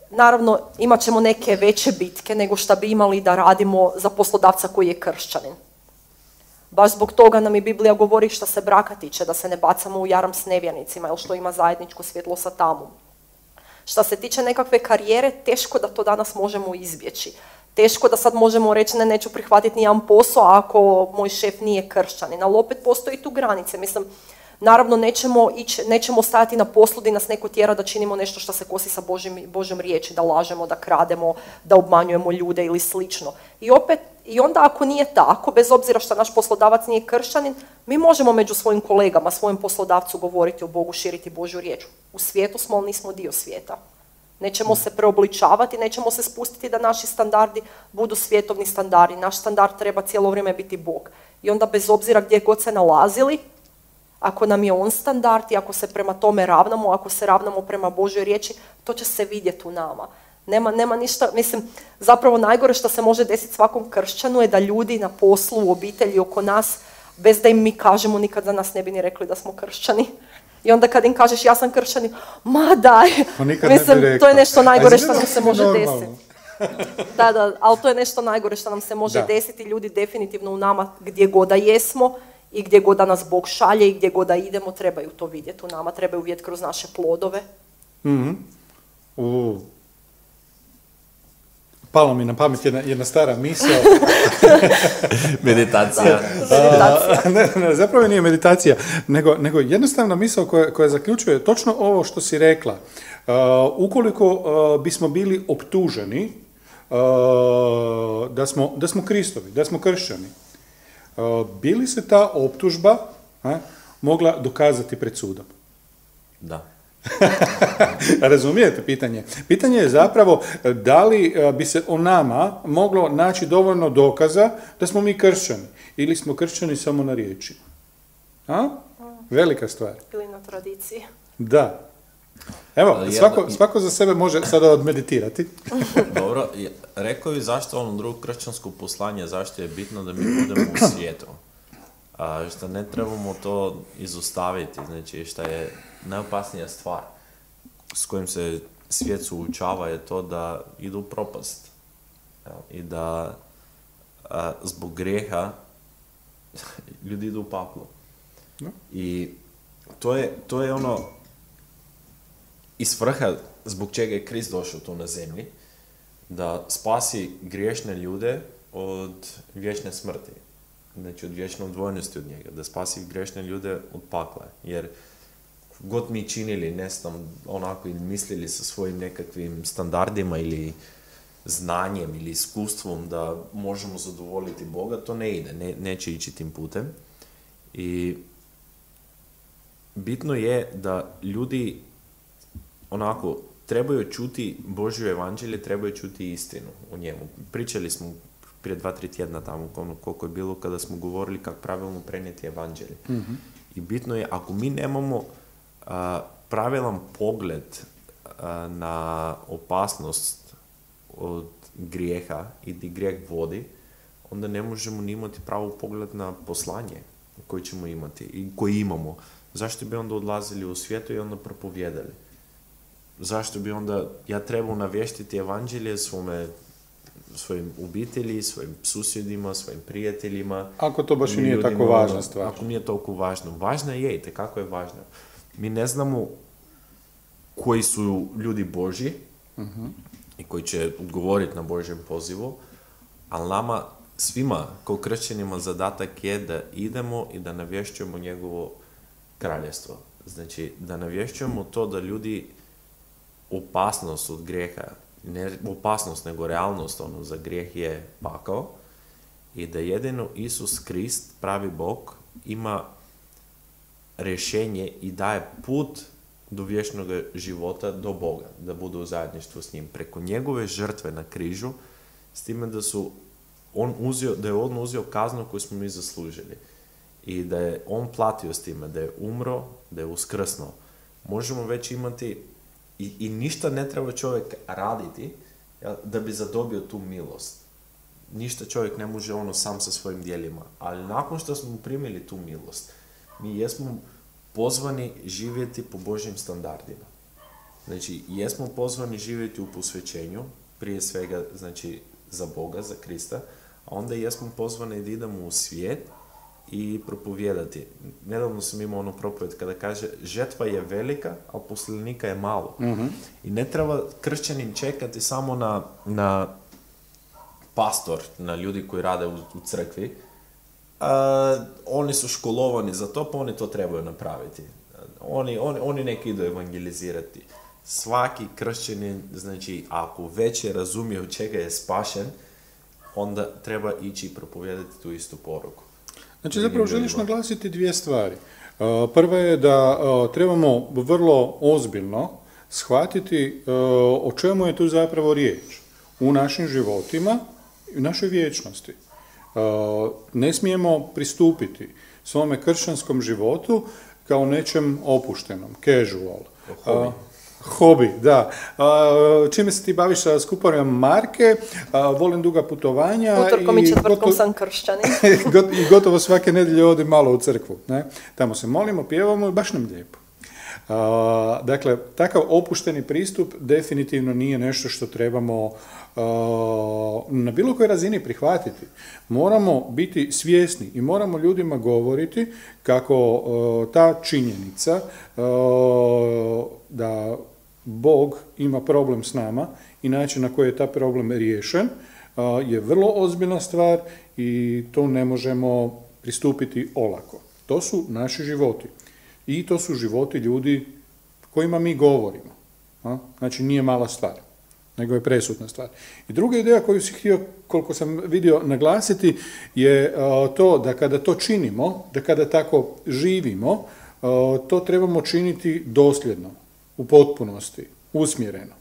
naravno, imat ćemo neke veće bitke nego što bi imali da radimo za poslodavca koji je kršćanin. Baš zbog toga nam i Biblija govori što se braka tiče, da se ne bacamo u jaram s nevjernicima, jer što ima zajedničko svjetlo sa tamom. Što se tiče nekakve karijere, teško da to danas možemo izbjeći. Teško da sad možemo reći ne, neću prihvatiti nijedan posao ako moj šef nije kršćanin, ali opet postoji tu granice. Mislim, Naravno, nećemo, ići, nećemo stajati na poslu da nas neko tjera da činimo nešto što se kosi sa Božim, Božom riječi, da lažemo, da krademo, da obmanjujemo ljude ili slično. I opet, i onda ako nije tako, bez obzira što naš poslodavac nije kršćanin, mi možemo među svojim kolegama, svojim poslodavcu govoriti o Bogu, širiti Božju riječ. U svijetu smo, ali nismo dio svijeta. Nećemo se preobličavati, nećemo se spustiti da naši standardi budu svjetovni standardi. Naš standard treba cijelo vrijeme biti Bog. I onda bez obzira gdje god se nalazili, ako nam je on standard i ako se prema tome ravnamo, ako se ravnamo prema Božoj riječi, to će se vidjeti u nama. Nema, nema ništa, mislim, zapravo najgore što se može desiti svakom kršćanu je da ljudi na poslu, u obitelji, oko nas, bez da im mi kažemo, nikad za nas ne bi ni rekli da smo kršćani. I onda kad im kažeš ja sam kršćanin, ma daj, Pa mislim, to je nešto najgore što nam se može desiti. Da, da, ali to je nešto najgore što nam se može desiti. Ljudi definitivno u nama gdje god da jesmo, i gdje god da nas Bog šalje i gdje god da idemo, trebaju to vidjeti u nama, trebaju vidjeti kroz naše plodove. mm U. Palo mi na pamet jedna, jedna stara misao. meditacija. ne, ne, zapravo nije meditacija, nego, nego jednostavna misao koja, koja zaključuje točno ovo što si rekla. Uh, ukoliko uh, bismo bili optuženi uh, da, smo, da smo Kristovi, da smo kršćani, bi li se ta optužba mogla dokazati pred sudom? Da. Razumijete pitanje? Pitanje je zapravo da li bi se o nama moglo naći dovoljno dokaza da smo mi kršćani ili smo kršćani samo na riječi. A? Velika stvar. Ili na tradiciji. Da. Evo, svako, svako za sebe može sada odmeditirati. Dobro, rekao je zašto ono drugo kršćansko poslanje, zašto je bitno da mi budemo u svijetu. A, što ne trebamo to izostaviti, znači što je najopasnija stvar s kojim se svijet suučava je to da idu u propast. I da zbog greha ljudi idu u paklo. I to je, to je ono i svrha zbog čega je Krist došao tu na zemlji, da spasi griješne ljude od vječne smrti. Znači od vječne odvojnosti od njega. Da spasi griješne ljude od pakla. Jer god mi činili, ne znam, onako ili mislili sa svojim nekakvim standardima ili znanjem ili iskustvom da možemo zadovoljiti Boga, to ne ide, ne, neće ići tim putem. I bitno je da ljudi onako, trebaju čuti Božju evanđelje, trebaju čuti istinu u njemu. Pričali smo prije dva, tri tjedna tamo ono, koliko je bilo kada smo govorili kako pravilno prenijeti evanđelje. mm I bitno je, ako mi nemamo pravilan pogled na opasnost od grijeha i di grijeh vodi, onda ne možemo ni imati pravi pogled na poslanje koje ćemo imati i koji imamo. Zašto bi onda odlazili u svijetu i onda propovjedali? zašto bi onda ja trebao navještiti evanđelje svome svojim obitelji, svojim susjedima, svojim prijateljima. Ako to baš i nije tako važna ono, stvar. Ako nije toliko važno. Važna je i kako je važna. Mi ne znamo koji su ljudi Božji uh i koji će odgovoriti na Božjem pozivu, ali nama svima kao kršćanima zadatak je da idemo i da navješćujemo njegovo kraljestvo. Znači, da navješćujemo to da ljudi opasnost od grijeha, ne opasnost nego realnost ono za grijeh je pakao i da jedino Isus Krist, pravi Bog, ima rješenje i daje put do vječnog života do Boga, da bude u zajedništvu s njim. Preko njegove žrtve na križu, s time da su on uzio, da je on uzeo kaznu koju smo mi zaslužili. I da je on platio s time, da je umro, da je uskrsnuo. Možemo već imati i, I ništa ne treba čovjek raditi da bi zadobio tu milost. ništa čovjek ne može ono sam sa svojim dijelima. Ali nakon što smo primili tu milost, mi jesmo pozvani živjeti po Božjim standardima. Znači, jesmo pozvani živjeti u posvećenju, prije svega, znači, za Boga, za Krista, a onda jesmo pozvani da idemo u svijet i propovijedati. Nedavno sam imao ono propoved kada kaže žetva je velika, a poslanika je malo. I ne treba kršćanin čekati samo na, na pastor, na ljudi koji rade u, u crkvi. A, oni su školovani za to, pa oni to trebaju napraviti. Oni, oni, oni neki idu evangelizirati. Svaki kršćanin, znači, ako već je razumio čega je spašen, onda treba ići i propovijedati tu istu poruku. Znači, zapravo želiš naglasiti dvije stvari. Uh, Prva je da uh, trebamo vrlo ozbiljno shvatiti uh, o čemu je tu zapravo riječ u našim životima i u našoj vječnosti. Uh, Ne smijemo pristupiti svome kršćanskom životu kao nečem opuštenom, casual. Hobi. Uh, Hobi, da. Uh, Čime se ti baviš sa skuporom marke, uh, volim duga putovanja. Utorkom i četvrtkom gotovo- sam kršćanin. Got- I gotovo svake nedjelje odim malo u crkvu. Ne? Tamo se molimo, pjevamo i baš nam lijepo. Dakle, takav opušteni pristup definitivno nije nešto što trebamo na bilo kojoj razini prihvatiti. Moramo biti svjesni i moramo ljudima govoriti kako ta činjenica da Bog ima problem s nama i način na koji je taj problem riješen je vrlo ozbiljna stvar i to ne možemo pristupiti olako. To su naši životi. I to su životi ljudi kojima mi govorimo. a? Znači nije mala stvar, nego je presudna stvar. I druga ideja koju si htio, koliko sam vidio, naglasiti je a, to da kada to činimo, da kada tako živimo, a, to trebamo činiti dosljedno, u potpunosti, usmjereno.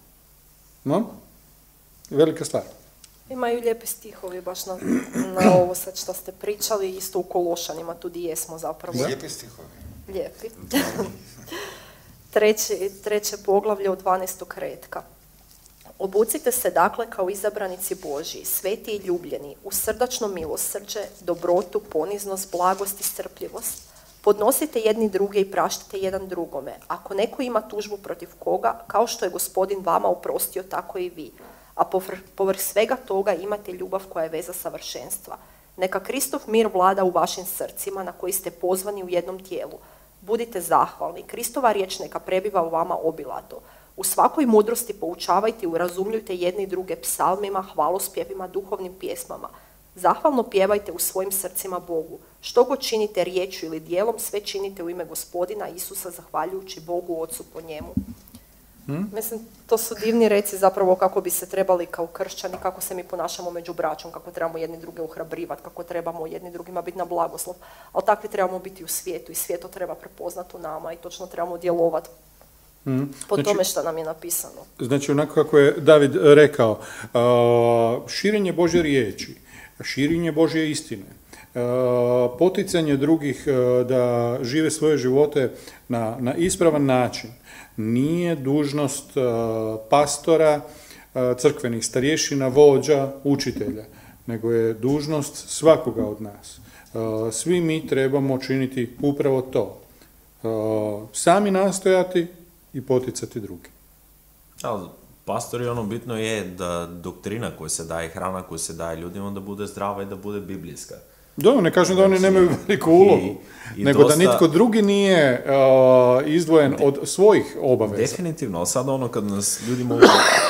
No? Velika stvar. Imaju lijepi stihovi baš na, na ovo sad što ste pričali, isto u Kološanima, tu di jesmo zapravo. Lijepi stihovi. Lijepi. treće, treće poglavlje od 12. redka. Obucite se dakle kao izabranici Božji, sveti i ljubljeni, u srdačno milosrđe, dobrotu, poniznost, blagost i strpljivost. Podnosite jedni druge i praštate jedan drugome. Ako neko ima tužbu protiv koga, kao što je gospodin vama oprostio, tako i vi. A povrh svega toga imate ljubav koja je veza savršenstva. Neka Kristov mir vlada u vašim srcima na koji ste pozvani u jednom tijelu. Budite zahvalni. Kristova riječ neka prebiva u vama obilato. U svakoj mudrosti poučavajte i urazumljujte jedni druge psalmima, hvalospjevima, duhovnim pjesmama. Zahvalno pjevajte u svojim srcima Bogu. Što god činite riječju ili dijelom, sve činite u ime gospodina Isusa zahvaljujući Bogu Ocu po njemu. Mislim, to su divni reci zapravo kako bi se trebali kao kršćani, kako se mi ponašamo među braćom, kako trebamo jedni druge uhrabrivati, kako trebamo jedni drugima biti na blagoslov. Ali takvi trebamo biti u svijetu i svijet to treba prepoznati u nama i točno trebamo djelovati po Znači- tome što nam je napisano. Znači, onako kako je David rekao, a, širenje Božje riječi, širenje Božje istine, a, poticanje drugih da žive svoje živote na, na ispravan način, nije dužnost a, pastora, a, crkvenih starješina, vođa, učitelja, nego je dužnost svakoga od nas. A, Svi mi trebamo činiti upravo to. Sami nastojati i poticati druge. Ali pastori ono bitno je da doktrina koja se daje, hrana koja se daje ljudima da bude zdrava i da bude biblijska. Da, ne kažem da oni Znači, nemaju veliku ulogu, i- i nego da dosta- nitko drugi nije a, izdvojen od svojih obaveza. Definitivno, ali sad ono kad nas ljudi mogu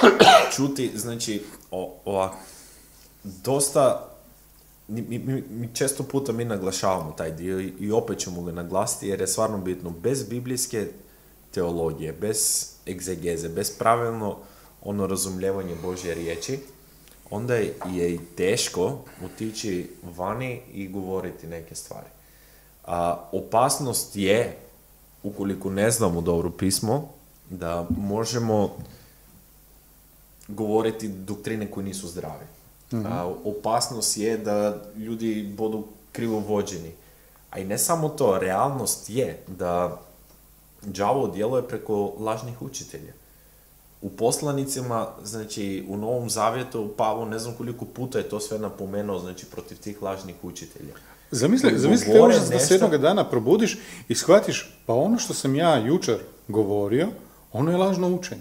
čuti, znači, o, ovak, dosta, mi, mi- mi, mi često puta mi naglašavamo taj dio i, i opet ćemo ga naglasiti jer je stvarno bitno, bez biblijske teologije, bez egzegeze, bez pravilno ono razumljevanje Božje riječi, onda je i teško otići vani i govoriti neke stvari. A, opasnost je, ukoliko ne znamo dobro pismo, da možemo govoriti doktrine koje nisu zdrave. A, opasnost je da ljudi budu krivo vođeni. A i ne samo to, realnost je da đavo djeluje preko lažnih učitelja. U poslanicima, znači u Novom Zavjetu, Pavo ne znam koliko puta je to sve napomenuo, znači protiv tih lažnih učitelja. Zamisli, Koji zamisli te govore užas da se nešto- jednoga dana probudiš i shvatiš, pa ono što sam ja jučer govorio, ono je lažno učenje.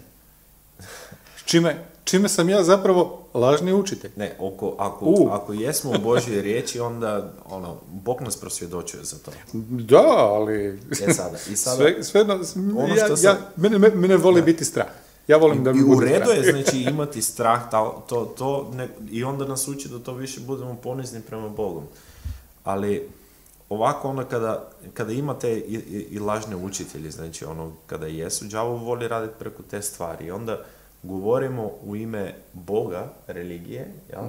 Čime, čime sam ja zapravo lažni učitelj. Ne, oko, ako, U. ako jesmo u Božjoj riječi, onda, ono, Bog nas prosvjedočuje za to. Da, ali... E sada, i sada- Sve, svejedno, Ono ja, što ja, sam- mene, me- mene voli biti strah. Ja volim da mi I u redu strah. je, znači, imati strah, ta- to, to, ne, i onda nas uči da to više budemo ponizni prema Bogom. Ali, ovako ono kada, kada imate i, i, i lažne učitelji, znači ono kada jesu, đavo voli raditi preko te stvari. I onda govorimo u ime Boga, religije, jel?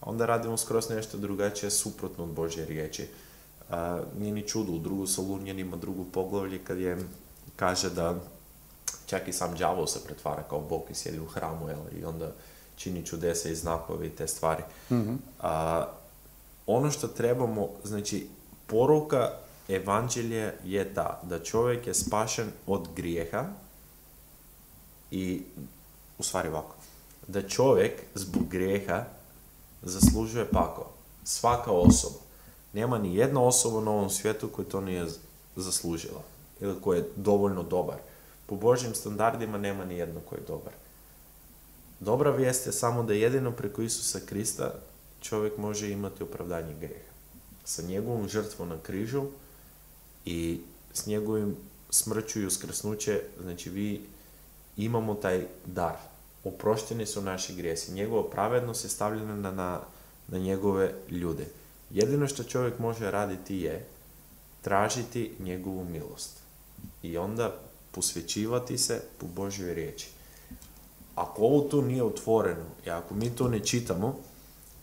a onda radimo skroz nešto drugačije, suprotno od Božje riječi. A, nije ni čudo, u drugu Solunjen ima drugu poglavlje kad je kaže da čak i sam đavo se pretvara kao Bog i sjedi u hramu jel? i onda čini čudese i znakove i te stvari. A, ono što trebamo, znači, poruka evanđelje je ta, da čovjek je spašen od grijeha i, u stvari ovako, da čovjek zbog grijeha zaslužuje pakao. Svaka osoba. Nema ni jedna osoba na ovom svijetu koja to nije zaslužila ili koja je dovoljno dobar. Po Božjim standardima nema ni jedno koji je dobar. Dobra vijest je samo da jedino preko Isusa Krista čovjek može imati opravdanje grijeha. Sa njegovom žrtvom na križu i s njegovim smrću i uskrsnuće, znači vi imamo taj dar. Oprošteni su naši grijesi. Njegova pravednost je stavljena na, na, na njegove ljude. Jedino što čovjek može raditi je tražiti njegovu milost. I onda posvećivati se po Božjoj riječi. Ako ovo tu nije otvoreno i ako mi to ne čitamo,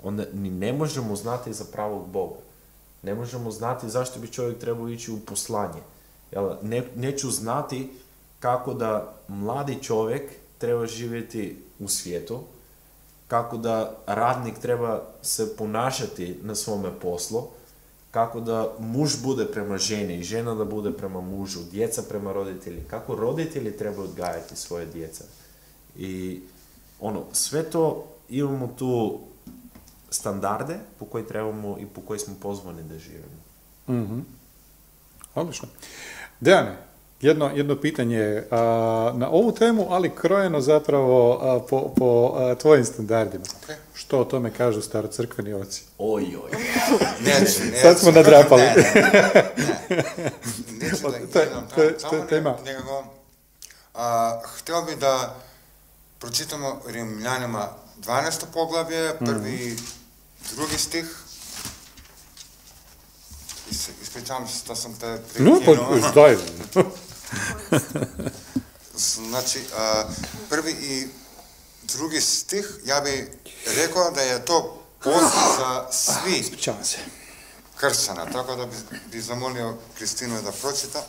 onda ni ne možemo znati za pravog Boga. Ne možemo znati zašto bi čovjek trebao ići u poslanje. Jel, ne, neću znati kako da mladi čovjek treba živjeti u svijetu, kako da radnik treba se ponašati na svome poslu, kako da muž bude prema ženi i žena da bude prema mužu, djeca prema roditelji, kako roditelji trebaju odgajati svoje djeca. I ono, sve to imamo tu standarde po koji trebamo i po koji smo pozvani da živimo. Mhm. Odlično. Dejane, jedno, jedno pitanje a, na ovu temu, ali krojeno zapravo a, po, po a, tvojim standardima. Ok. Što o tome kažu starocrkveni oci? Oj, oj. Neću, neću. Sad smo nadrapali. Ne, ne, ne. Neću da To je- samo tema. ne- nego, htio bi da pročitamo Rimljanima 12. poglavlje, prvi i drugi stih. Is, ispričavam se što sam te No, prekinuo. pa daj. Znači, a, prvi i drugi stih, ja bi rekao da je to poziv za svi Ispričavam se. kršćana, tako da bi, bi zamolio Kristinu da pročita.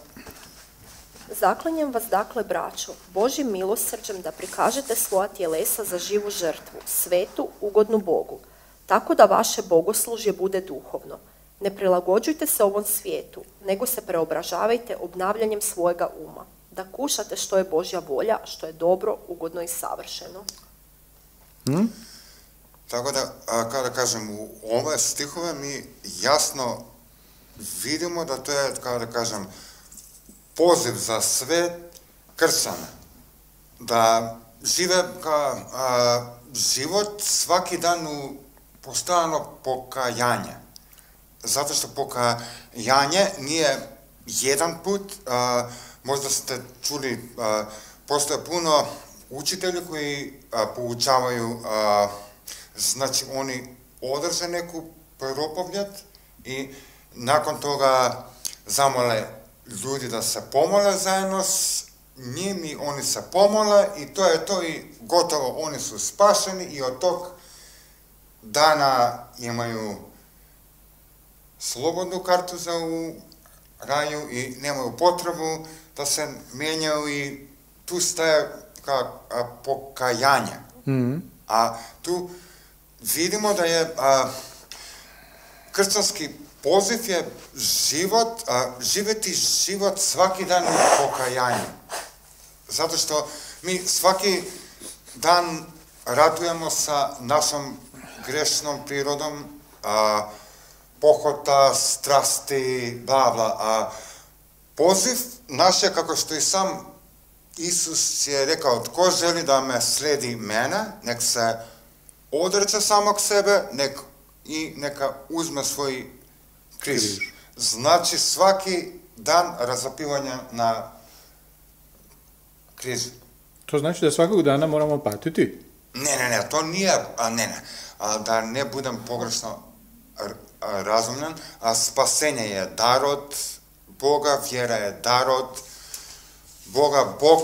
Zaklanjem vas dakle, braćo, Božim milosrđem da prikažete svoja tjelesa za živu žrtvu, svetu, ugodnu Bogu, tako da vaše bogoslužje bude duhovno. Ne prilagođujte se ovom svijetu, nego se preobražavajte obnavljanjem svojega uma, da kušate što je Božja volja, što je dobro, ugodno i savršeno. Tako da, a, kada kažem, u ove stihove mi jasno vidimo da to je, kao da kažem, poziv za sve kršćane. Da žive ka, a, život svaki dan u postojano pokajanje. Zato što pokajanje nije jedan put, a, možda ste čuli, a, postoje puno učitelji koji a, poučavaju, znači oni održe neku propovjed i nakon toga zamole ljudi da se pomole zajedno s njim i oni se pomole i to je to i gotovo oni su spašeni i od tog dana imaju slobodnu kartu za u raju i nemaju potrebu da se mijenjaju i tu staje ka, a, pokajanje. Mhm. A tu vidimo da je a, kršćanski poziv je život, a, živjeti život svaki dan u pokajanju. Zato što mi svaki dan ratujemo sa našom grešnom prirodom, a, pohota, strasti, bla, bla. A poziv naš je, kako što i sam Isus je rekao, tko želi da me sledi mene, nek se odreće samog sebe, nek, i neka uzme svoj križ. Znači svaki dan razapivanja na križ. To znači da svakog dana moramo patiti? Ne, ne, ne, to nije, a ne, ne, a, da ne budem pogrešno razumljen, a spasenje je dar od Boga, vjera je dar od Boga, Bog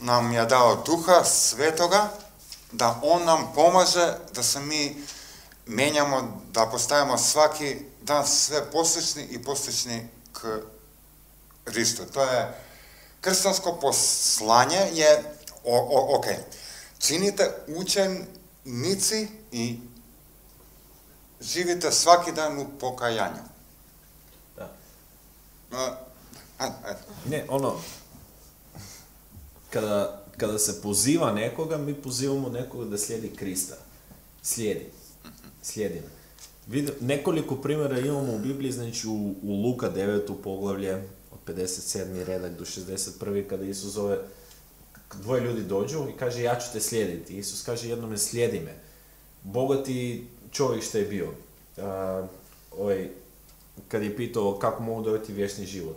nam je dao duha svetoga, da On nam pomaže da se mi menjamo, da postajemo svaki dan sve poslični i poslični k Hristu. To je kršćansko poslanje je o, o, ok. Činite učenici i živite svaki dan u pokajanju. Da. A, a, a, Ne, ono, kada, kada se poziva nekoga, mi pozivamo nekoga da slijedi Krista. Slijedi. Slijedi. Vid, nekoliko primjera imamo u Bibliji, znači u, u Luka 9. poglavlje, od 57. redak do 61. kada Isus zove, dvoje ljudi dođu i kaže ja ću te slijediti. Isus kaže jednome slijedi me. Bogati čovjek što je bio. A, ovaj, kad je pitao kako mogu dobiti vječni život.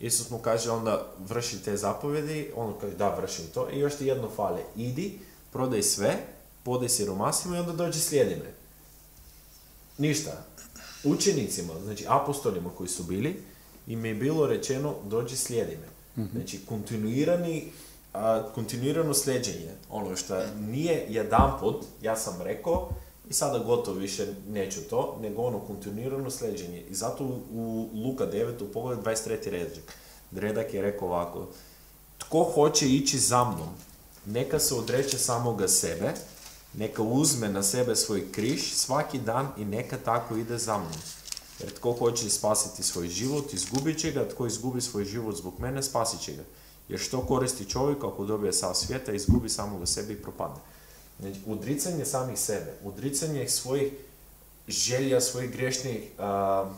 Isus mu kaže onda vrši te zapovjedi, on kaže da vršim to i još ti jedno fale, idi, prodaj sve, podaj siromasima i onda dođi slijedi me. Ništa. Učenicima, znači apostolima koji su bili, im je bilo rečeno dođi slijedi me. Znači kontinuirani, a, kontinuirano sljeđenje, ono što nije jedanput, ja sam rekao, i sada gotovo više neću to, nego ono kontinuirano sljeđenje. I zato u, Luka 9. u pogled 23. redak, redak je rekao ovako, tko hoće ići za mnom, neka se odreće samoga sebe, neka uzme na sebe svoj križ svaki dan i neka tako ide za mnom. Jer tko hoće spasiti svoj život, izgubit će ga, tko izgubi svoj život zbog mene, spasit će ga. Jer što koristi čovjek ako dobije sav svijeta, izgubi samoga sebe i propadne. Znači, odricanje samih sebe, odricanje svojih želja, svojih grešnih a,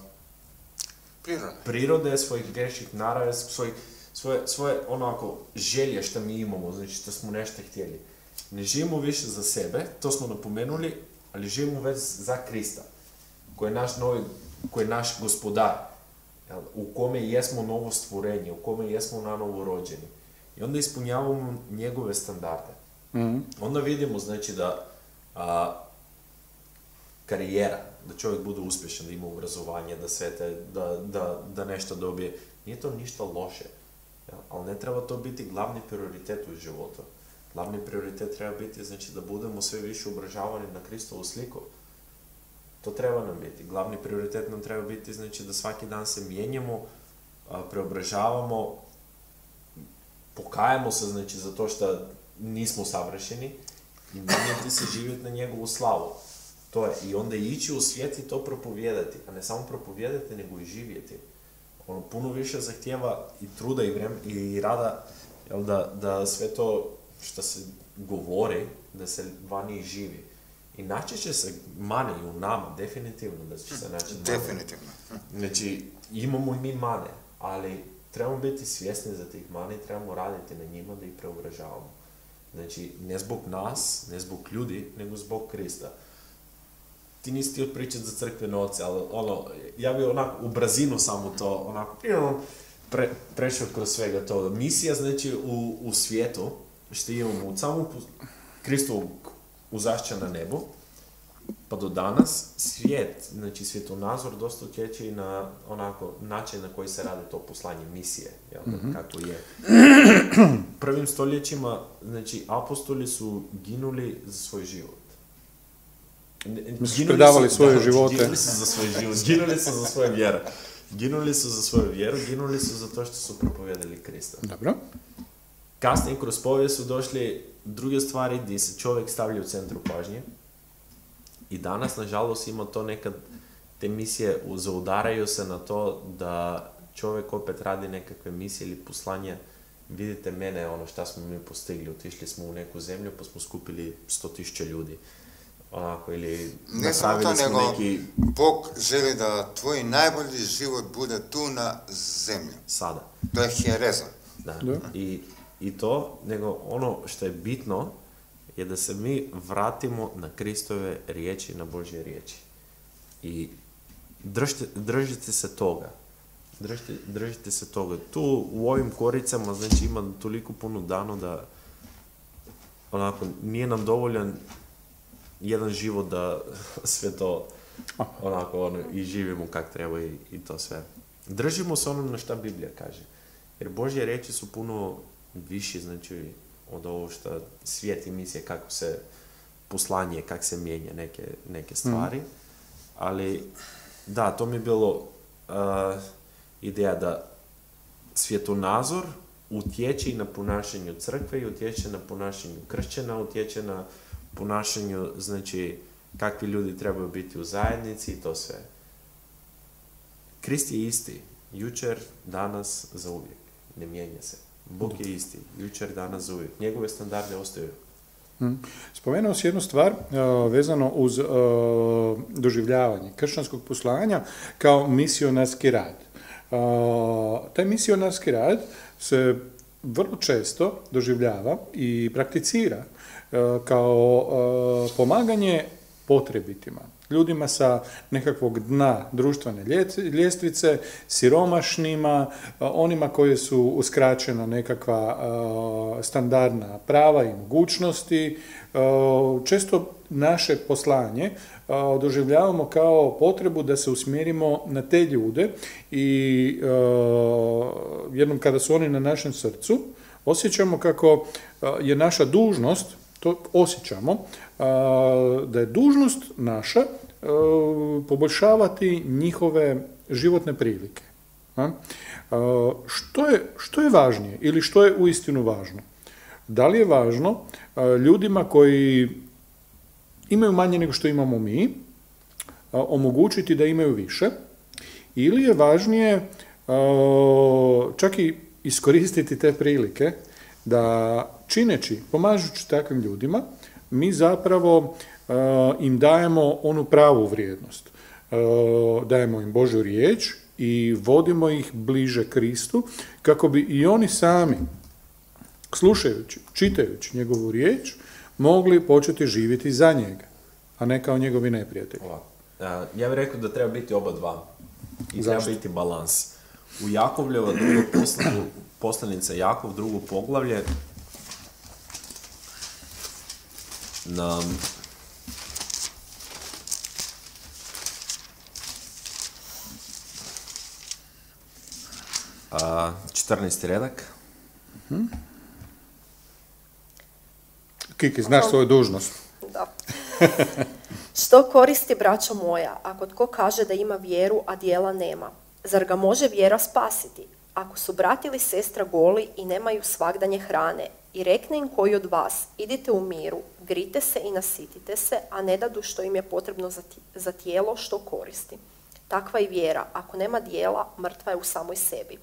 priroda. prirode, svojih grešnih narave, svojih, svoje, svoje onako želje što mi imamo, znači što smo nešto htjeli. Ne živimo više za sebe, to smo napomenuli, ali živimo već za Krista, koji je naš novi, koji je naš gospodar, u kome jesmo novo stvorenje, u kome jesmo na novo rođeni. I onda ispunjavamo njegove standarde. Mhm. Onda vidimo, znači, da a, karijera, da čovjek bude uspješan, da ima obrazovanje, da sve te, da, da, da nešto dobije, nije to ništa loše. jel? Ali ne treba to biti glavni prioritet u životu. Glavni prioritet treba biti, znači, da budemo sve više obražavani na Kristovu sliku. To treba nam biti. Glavni prioritet nam treba biti, znači, da svaki dan se mijenjamo, preobražavamo, pokajamo se, znači, za to što nismo savršeni i mijenjati se živjeti na njegovu slavu. To je. I onda ići u svijet i to propovijedati. A ne samo propovijedati, nego i živjeti. Ono, puno više zahtjeva i truda i vremena i rada, jel, da, da sve to što se govori, da se vani živi. I naći će se mane i u nama, definitivno da će se naći mane. Definitivno. Znači, imamo i mi mane, ali trebamo biti svjesni za tih mane i trebamo raditi na njima da ih preobražavamo. Znači, ne zbog nas, ne zbog ljudi, nego zbog Krista. Ti nisi htio pričati za crkvene oce, ali ono, ja bi onako u brazinu samo to, onako, pre, prešao kroz svega to. Misija, znači, u, u svijetu, što imamo od samog Kristovog uzašća na nebu, pa do danas svijet, znači svjetonazor dosta utječe i na onako način na koji se radi to poslanje misije, jel, da, kako je. Prvim stoljećima, znači apostoli su ginuli za svoj život. Misliš, predavali su- svoje da, živote? Ginuli su za svoj život, ginuli su za svoju vjeru. Ginuli su za svoju vjeru, ginuli su za to što su propovijedali Krista. Dobro. Kasnije kroz povijest su došli други ствари де се човек ставлja во центру пажња И данас, на жалост, има то некад те мисија заударају се на то да човек опет ради некакве мисија или послања видите мене оно што сме ми постигли, отишли сме у неку земја, па сме скупили 100.000 луѓе. Онако или не само тоа, него неки... Бог жели да твој најболи живот буде ту на земја. Сада. Тоа е хереза. Да. да. И I to, nego ono što je bitno je da se mi vratimo na Kristove riječi, na Božje riječi. I držite, držite se toga. Držite, držite se toga. Tu u ovim koricama, znači ima toliko puno dano da onako, nije nam dovoljan jedan život da sve to onako ono, i živimo kak treba i, i to sve. Držimo se onom na šta Biblija kaže. Jer Božje riječi su puno viši, znači, od ovo što svijet i misije, kako se poslanje, kako se mijenja neke, neke stvari. Ali, da, to mi je bilo uh, ideja da svjetonazor utječe i na ponašanju crkve i utječe na ponašanju kršćana, utječe na ponašanju, znači, kakvi ljudi trebaju biti u zajednici i to sve. Krist je isti, jučer, danas, za uvijek. Ne mijenja se. Bog je isti, jučer, danas, uvijek. Njegove standarde ostaju. Mm. Spomenuo si jednu stvar uh, vezano uz uh, doživljavanje kršćanskog poslanja kao misionarski rad. Uh, taj misionarski rad se vrlo često doživljava i prakticira kao pomaganje potrebitima, ljudima sa nekakvog dna društvene ljestvice, siromašnima, uh, onima koji su uskraćena nekakva uh, standardna prava i mogućnosti. Uh, Često naše poslanje doživljavamo kao potrebu da se usmjerimo na te ljude i jednom kada su oni na našem srcu, osjećamo kako je naša dužnost, to osjećamo, da je dužnost naša uh, poboljšavati njihove životne prilike. Što je, što je važnije ili što je uistinu važno? Da li je važno ljudima koji imaju manje nego što imamo mi, omogućiti da imaju više, ili je važnije čak i iskoristiti te prilike da čineći, pomažući takvim ljudima, mi zapravo a, im dajemo onu pravu vrijednost. A, Dajemo im Božju riječ i vodimo ih bliže Kristu kako bi i oni sami slušajući, čitajući njegovu riječ, mogli početi živjeti za njega, a ne kao njegovi neprijatelji. A, ja bih rekao da treba biti oba dva. I treba biti balans. U Jakovljeva druga posla- poslanica Jakov, drugo poglavlje, na a, 14. redak. Kiki, znaš svoju dužnost. Da. Što koristi, braćo moja, ako tko kaže da ima vjeru, a dijela nema? Zar ga može vjera spasiti? Ako su brat ili sestra goli i nemaju svagdanje hrane, i rekne im koji od vas, idite u miru, grite se i nasitite se, a ne dadu što im je potrebno za, ti- za tijelo što koristi. Takva i vjera, ako nema dijela, mrtva je u samoj sebi.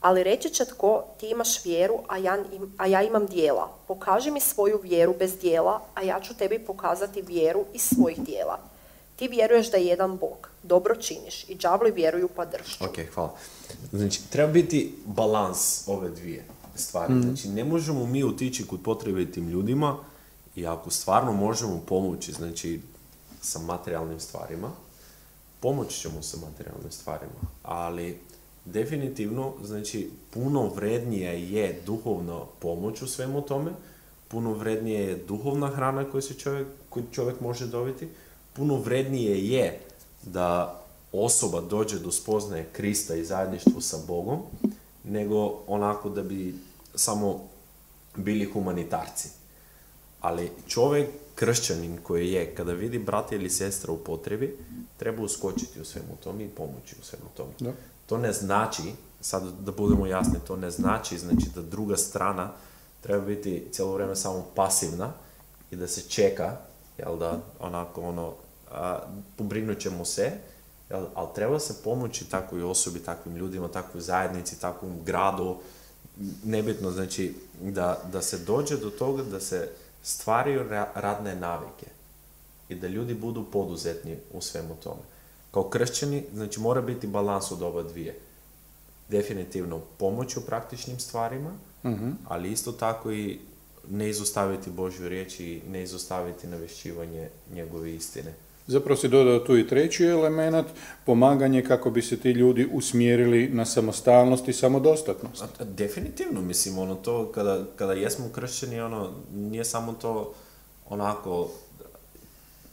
Ali reći će tko, ti imaš vjeru, a ja, a ja imam dijela. Pokaži mi svoju vjeru bez dijela, a ja ću tebi pokazati vjeru iz svojih dijela. Ti vjeruješ da je jedan Bog, dobro činiš i đavli vjeruju pa dršću. Ok, hvala. Znači, treba biti balans ove dvije stvari. Znači, ne možemo mi otići kod potrebitim ljudima i ako stvarno možemo pomoći, znači, sa materijalnim stvarima, pomoći ćemo sa materijalnim stvarima, ali definitivno, znači, puno vrednije je duhovna pomoć u svemu tome, puno vrednije je duhovna hrana koju, se čovjek, koju čovjek može dobiti, puno vrednije je da osoba dođe do spoznaje Krista i zajedništvu sa Bogom, nego onako da bi samo bili humanitarci. Ali čovjek, kršćanin koji je, kada vidi brata ili sestra u potrebi, treba uskočiti u svemu tome i pomoći u svemu tome. Da. To ne znači, sad da budemo jasni, to ne znači, znači da druga strana treba biti cijelo vrijeme samo pasivna i da se čeka, jel da, onako ono, a, pobrinut ćemo se, jel, ali treba se pomoći takvoj osobi, takvim ljudima, takvoj zajednici, takvom gradu, nebitno, znači da, da se dođe do toga da se stvaraju radne navike i da ljudi budu poduzetni u svemu tome. Kao kršćani, znači mora biti balans od ova dvije. Definitivno pomoć u praktičnim stvarima, Mhm. ali isto tako i ne izostaviti Božju riječ i ne izostaviti navješćivanje njegove istine. Zapravo si dodao tu i treći element, pomaganje kako bi se ti ljudi usmjerili na samostalnost i samodostatnost. A, Definitivno, mislim, ono to, kada, kada jesmo kršćani, ono, nije samo to onako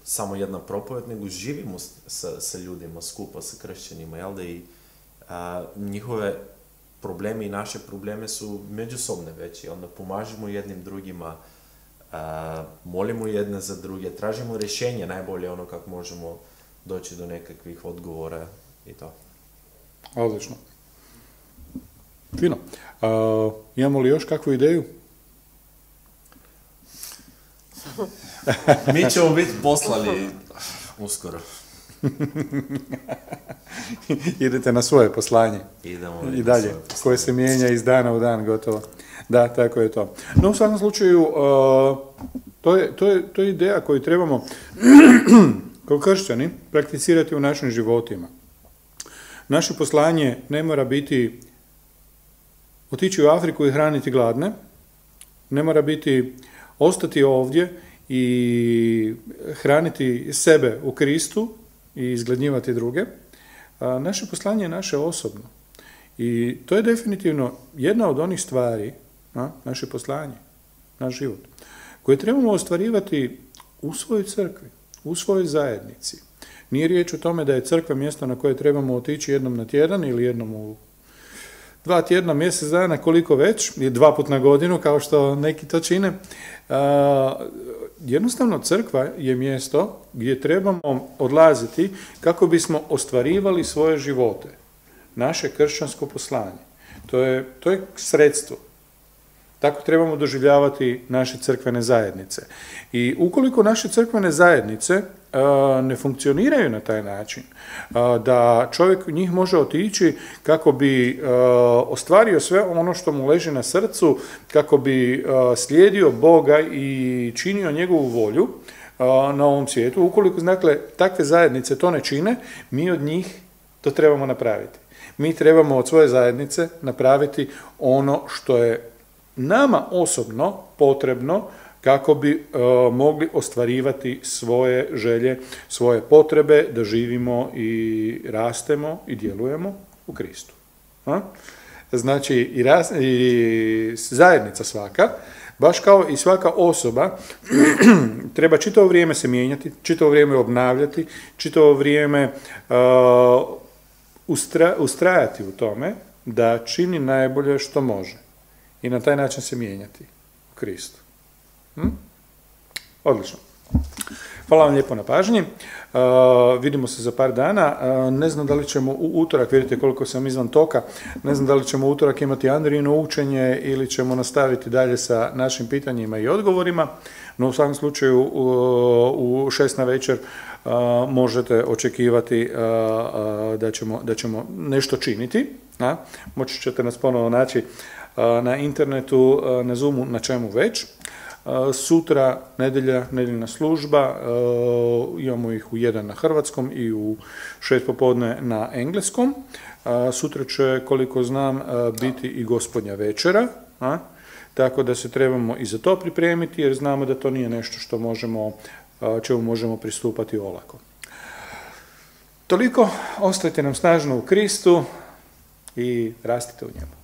samo jedna propoved, nego živimo sa, sa ljudima skupa, sa kršćanima, jel da i a, njihove probleme i naše probleme su međusobne već i onda pomažemo jednim drugima, molimo jedne za druge, tražimo rješenje najbolje ono kako možemo doći do nekakvih odgovora i to. Odlično. Fino. A, imamo li još kakvu ideju? Mi ćemo biti poslali uskoro. Idete na svoje poslanje. Idemo I dalje, koje se mijenja iz dana u dan gotovo. Da, tako je to. No, u svakom slučaju, uh, to, je, to, je, to ideja koju trebamo kao kršćani prakticirati u našim životima. Naše poslanje ne mora biti otići u Afriku i hraniti gladne, ne mora biti ostati ovdje i hraniti sebe u Kristu i izgladnjivati druge. Naše poslanje je naše osobno. I to je definitivno jedna od onih stvari, a, naše poslanje, naš život, koje trebamo ostvarivati u svojoj crkvi, u svojoj zajednici. Nije riječ o tome da je crkva mjesto na koje trebamo otići jednom na tjedan ili jednom u dva tjedna, mjesec dana, koliko već, i dva put na godinu, kao što neki to čine. Jednostavno, crkva je mjesto gdje trebamo odlaziti kako bismo ostvarivali svoje živote, naše kršćansko poslanje. To je, to je sredstvo. Tako trebamo doživljavati naše crkvene zajednice. I ukoliko naše crkvene zajednice a, ne funkcioniraju na taj način, a, da čovjek u njih može otići kako bi a, ostvario sve ono što mu leži na srcu, kako bi slijedio Boga i činio njegovu volju na ovom svijetu. Ukoliko, dakle, takve zajednice to ne čine, mi od njih to trebamo napraviti. Mi trebamo od svoje zajednice napraviti ono što je nama osobno potrebno kako bi e, mogli ostvarivati svoje želje, svoje potrebe, da živimo i rastemo i djelujemo u Kristu. A? Znači, i, ras- i zajednica svaka, baš kao i svaka osoba, treba čitavo vrijeme se mijenjati, čitavo vrijeme obnavljati, čitavo vrijeme uh, ustra- ustrajati u tome da čini najbolje što može i na taj način se mijenjati u Kristu. Hm? Odlično. Hvala vam lijepo na pažnji. Uh, vidimo se za par dana. Uh, ne znam da li ćemo u utorak, vidite koliko sam izvan toka, ne znam da li ćemo u utorak imati Andrijino učenje ili ćemo nastaviti dalje sa našim pitanjima i odgovorima. No u svakom slučaju u, u šest na večer uh, možete očekivati da, ćemo, da ćemo nešto činiti. A? Moći ćete nas ponovo naći na internetu, na Zoomu, na čemu već. Sutra, nedjelja, nedjeljna služba, imamo ih u jedan na hrvatskom i u šest popodne na engleskom. Sutra će, koliko znam, biti i gospodnja večera, tako da se trebamo i za to pripremiti jer znamo da to nije nešto što možemo, čemu možemo pristupati olako. Toliko, ostajte nam snažno u Kristu i rastite u njemu.